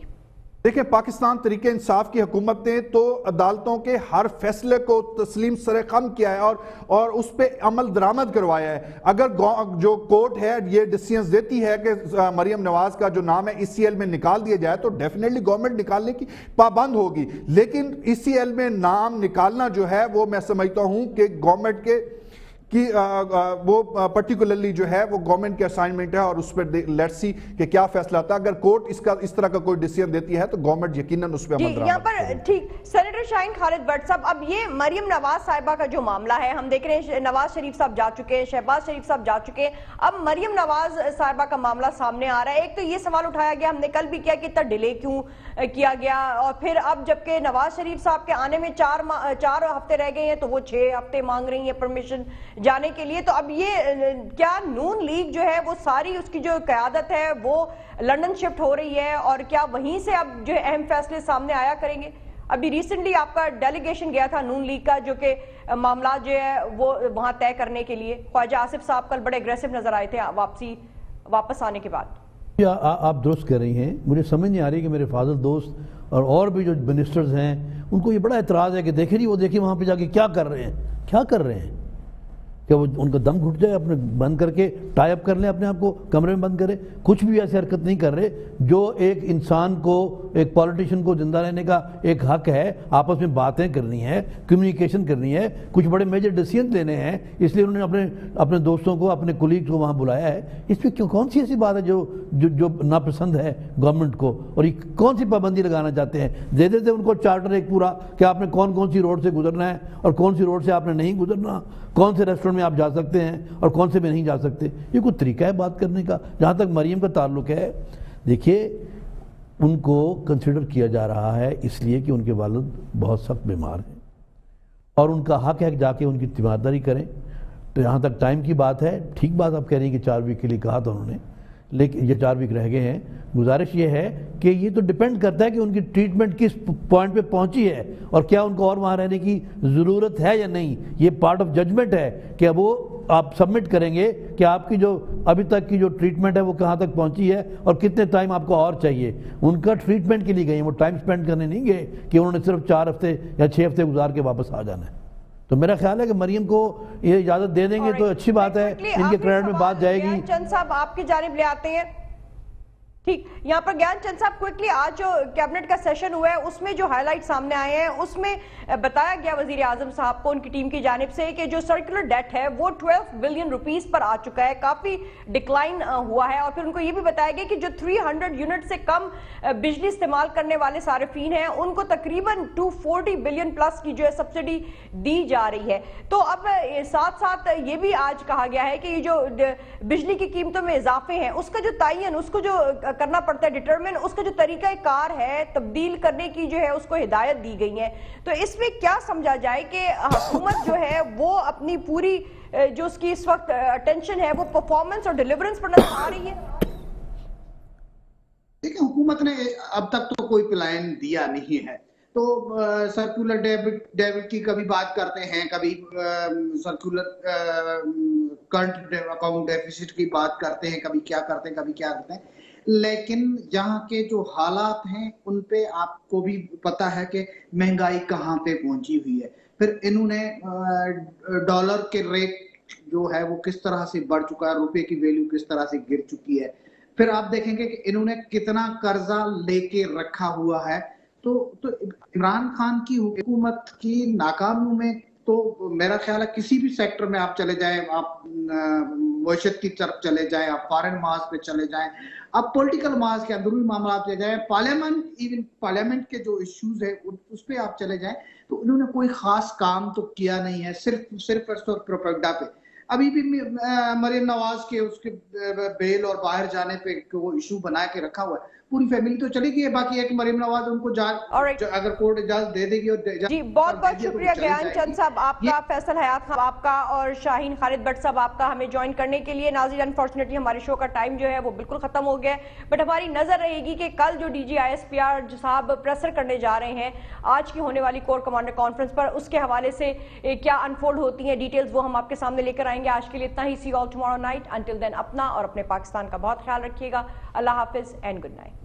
Speaker 2: دیکھیں، پاکستان طریقہ انصاف کی حکومت نے تو عدالتوں کے ہر فیصلے کو تسلیم سر خم کیا ہے اور اور اس پہ عمل درامد کروایا ہے۔ اگر جو کورٹ ہے، یہ ڈیسیزنز دیتی ہے کہ مریم نواز کا جو نام ہے ای سی ایل میں نکال دیا جائے تو ڈیفینیٹلی گورنمنٹ نکالنے کی پابند ہوگی۔ لیکن ای سی ایل میں نام نکالنا جو ہے، وہ میں سمجھتا ہوں کہ گورنمنٹ کے کہ وہ پرٹیکولرلی جو ہے وہ گورنمنٹ کے اسائنمنٹ ہے اور اس پر لیٹ سی کہ کیا فیصلہ آتا ہے۔ اگر کورٹ اس کا اس طرح کا کوئی ڈیسیجن دیتی ہے تو گورنمنٹ یقیناً اس پہ عمل
Speaker 1: درآمد یہاں پر ٹھیک سینیٹر شاہین خالد بٹ صاحب اب یہ مریم نواز صاحبہ کا جو معاملہ ہے ہم دیکھ رہے ہیں نواز شریف صاحب جا چکے ہیں شہباز شریف صاحب جا چکے ہیں۔ اب مریم نواز صاحبہ کا معاملہ سامنے آ رہا ہے۔ ایک تو یہ سوال اٹھایا گیا ہم نے کل بھی کیا کہ اتنا ڈیلے کیوں کیا گیا؟ اور پھر اب جبکہ نواز شریف صاحب کے آنے میں چار چار ہفتے رہ گئے ہیں تو وہ چھ ہفتے مانگ رہی ہیں پرمیشن جانے کے لیے، تو اب یہ، کیا نون لیگ جو ہے، وہ ساری اس کی جو قیادت ہے، وہ لنڈن شفٹ ہو رہی ہے اور کیا وہیں سے اب جو اہم فیصلے سامنے آیا کریں گے؟ ابھی ریسنٹلی آپ کا ڈیلیگیشن گیا تھا نون لیگ کا، جو کہ معاملات جو ہے، وہ وہاں طے کرنے کے لیے۔ خواجہ آصف صاحب کل بڑے اگریسو نظر آئے تھے واپسی، واپس آنے کے بعد۔
Speaker 3: آپ درست کہہ رہی ہیں۔ مجھے سمجھ نہیں آ رہی کہ میرے فاضل دوست اور اور بھی جو منسٹرز ہیں، ان کو یہ بڑا اعتراض ہے کہ دیکھیں نہیں وہ دیکھیں وہاں پہ جا کے کیا کر رہے ہیں۔ کیا کر رہے ہیں؟ کہ وہ ان کا دم گھٹ جائے، اپنے بند کر کے ٹائی اپ کر لیں، اپنے آپ کو کمرے میں بند کرے کچھ بھی ایسی حرکت نہیں کر رہے جو ایک انسان کو، ایک پالیٹیشین کو زندہ رہنے کا ایک حق ہے۔ آپس میں باتیں کرنی ہے کمیونیکیشن کرنی ہے۔ کچھ بڑے میجر ڈیسیجن لینے ہیں۔ اس لیے انہوں نے اپنے اپنے دوستوں کو، اپنے کولیگز کو وہاں بلایا ہے۔ اس پہ کیوں، کون سی ایسی بات ہے جو جو ناپسند ہے گورنمنٹ کو؟ اور یہ کون سی پابندی لگانا چاہتے ہیں؟ دے دیتے ان کو چارٹر ایک پورا کہ آپ نے کون کون سی روڈ سے گزرنا ہے اور کون سی روڈ سے آپ نے نہیں گزرنا۔ کون سے ریسٹورنٹ میں آپ جا سکتے ہیں اور کون سے میں نہیں جا سکتے؟ یہ کوئی طریقہ ہے بات کرنے کا؟ جہاں تک مریم کا تعلق ہے، دیکھیے، ان کو کنسیڈر کیا جا رہا ہے اس لیے کہ ان کے والد بہت سخت بیمار ہیں۔ اور ان کا حق ہے کہ جا کے ان کی تیمارداری کریں۔ تو یہاں تک ٹائم کی بات ہے، ٹھیک بات آپ کہہ رہی ہیں کہ چار ویک کے لیے کہا تھا انہوں نے۔ لیکن یہ چار ویک رہ گئے ہیں۔ گزارش یہ ہے کہ یہ تو ڈیپینڈ کرتا ہے کہ ان کی ٹریٹمنٹ کس پوائنٹ پہ پہنچی ہے اور کیا ان کو اور وہاں رہنے کی ضرورت ہے یا نہیں۔ یہ پارٹ آف ججمنٹ ہے کہ وہ آپ سبمٹ کریں گے کہ آپ کی جو ابھی تک کی جو ٹریٹمنٹ ہے وہ کہاں تک پہنچی ہے اور کتنے ٹائم آپ کو اور چاہیے۔ ان کا ٹریٹمنٹ کے لیے گئے ہیں، وہ ٹائم سپینڈ کرنے نہیں گئے کہ انہوں نے صرف چار ہفتے یا چھ ہفتے گزار کے واپس آ جانا ہے۔ تو میرا خیال ہے کہ مریم کو یہ اجازت دے دیں گے تو اچھی بات ہے ان کے کریڈٹ میں بات جائے گی۔
Speaker 1: چند صاحب آپ کی جانب لے آتے ہیں۔ ٹھیک، یہاں پر گیان چند صاحب کوئکلی آج جو کیبنٹ کا سیشن ہوا ہے، اس میں جو ہائی لائٹ سامنے آئے ہیں، اس میں بتایا گیا وزیر اعظم صاحب کو ان کی ٹیم کی جانب سے کہ جو سرکولر ڈیٹ ہے، وہ 12 بلین روپیز پر آ چکا ہے، کافی ڈکلائن ہوا ہے۔ اور پھر ان کو یہ بھی بتایا گیا کہ جو 300 یونٹ سے کم بجلی استعمال کرنے والے صارفین ہیں، ان کو تقریباً 240 بلین پلس کی جو ہے سبسڈی دی جا رہی ہے۔ تو اب ساتھ ساتھ یہ بھی آج کہا گیا ہے کہ یہ جو بجلی کی قیمتوں میں اضافے ہیں، اس کا جو تعین، اس کو جو کرنا پڑتا ہے ڈٹرمن اس کا جو طریقہ کار ہے، تبدیل کرنے کی جو ہے، اس کو ہدایت دی گئی ہے۔ تو اس میں کیا سمجھا جائے کہ حکومت جو ہے، وہ اپنی پوری، جو اس کی اس وقت اٹینشن ہے، وہ پرفارمنس اور ڈیلیورنس پر نظر آ رہی ہے۔
Speaker 4: دیکھیں، حکومت نے اب تک تو کوئی پلان دیا نہیں ہے۔ تو سرکولر ڈیبٹ کی کبھی بات کرتے ہیں، کبھی سرکولر کرنٹ اکاؤنٹ ڈیفیسٹ کی بات کرتے ہیں، کبھی کیا کرتے ہیں، کبھی کیا کرتے ہیں۔ لیکن یہاں کے جو حالات ہیں، ان پہ آپ کو بھی پتا ہے کہ مہنگائی کہاں پہ پہنچی ہوئی ہے۔ پھر انہوں نے ڈالر کے ریٹ جو ہے، وہ کس طرح سے بڑھ چکا ہے، روپے کی ویلیو کس طرح سے گر چکی ہے۔ پھر آپ دیکھیں گے کہ انہوں نے کتنا قرضہ لے کے رکھا ہوا ہے۔ تو عمران خان کی حکومت کی ناکامیوں میں تو میرا خیال ہے کسی بھی سیکٹر میں آپ چلے جائیں، آپ معیشت کی طرف چلے جائیں، آپ فارن ماس پہ چلے جائیں، آپ پولیٹیکل ماس کے اندرونی معاملات پہ جائیں پارلیمنٹ ایون پارلیمنٹ کے جو ایشوز ہیں اس پہ آپ چلے جائیں، تو انہوں نے کوئی خاص کام تو کیا نہیں ہے، صرف صرف پروپیگڈا پہ۔ ابھی بھی مریم نواز کے اس کے بیل اور باہر جانے پہ وہ ایشو بنا کے رکھا ہوا ہے۔ پوری فیملی تو چلی گئی ہے باقی ایک مریم نواز ان کو اگر کورٹ اجازت دے دے گی
Speaker 1: جی بہت بہت شکریہ گیان چند صاحب آپ کا فیصل حیات خان آپ کا اور شاہین خالد بٹ صاحب آپ کا ہمیں جوائن کرنے کے لیے۔ ناظر انفارچونیٹلی ہمارے شو کا ٹائم جو ہے وہ بالکل ختم ہو گیا ہے۔ بٹ ہماری نظر رہے گی کہ کل جو D G I S P R صاحب پریسر کرنے جا رہے ہیں آج کی ہونے والی کور کمانڈر کانفرنس پر اس کے حوالے سے کیا انفولڈ ہوتی ہیں ڈیٹیلز وہ ہم آپ کے سامنے لے کر آئیں گے۔ آج کے لیے اتنا ہی see all tomorrow night until then اپنا اور اپنے پاکستان کا بہت خیال رکھیے گا۔ اللہ حافظ اینڈ گڈ نائٹ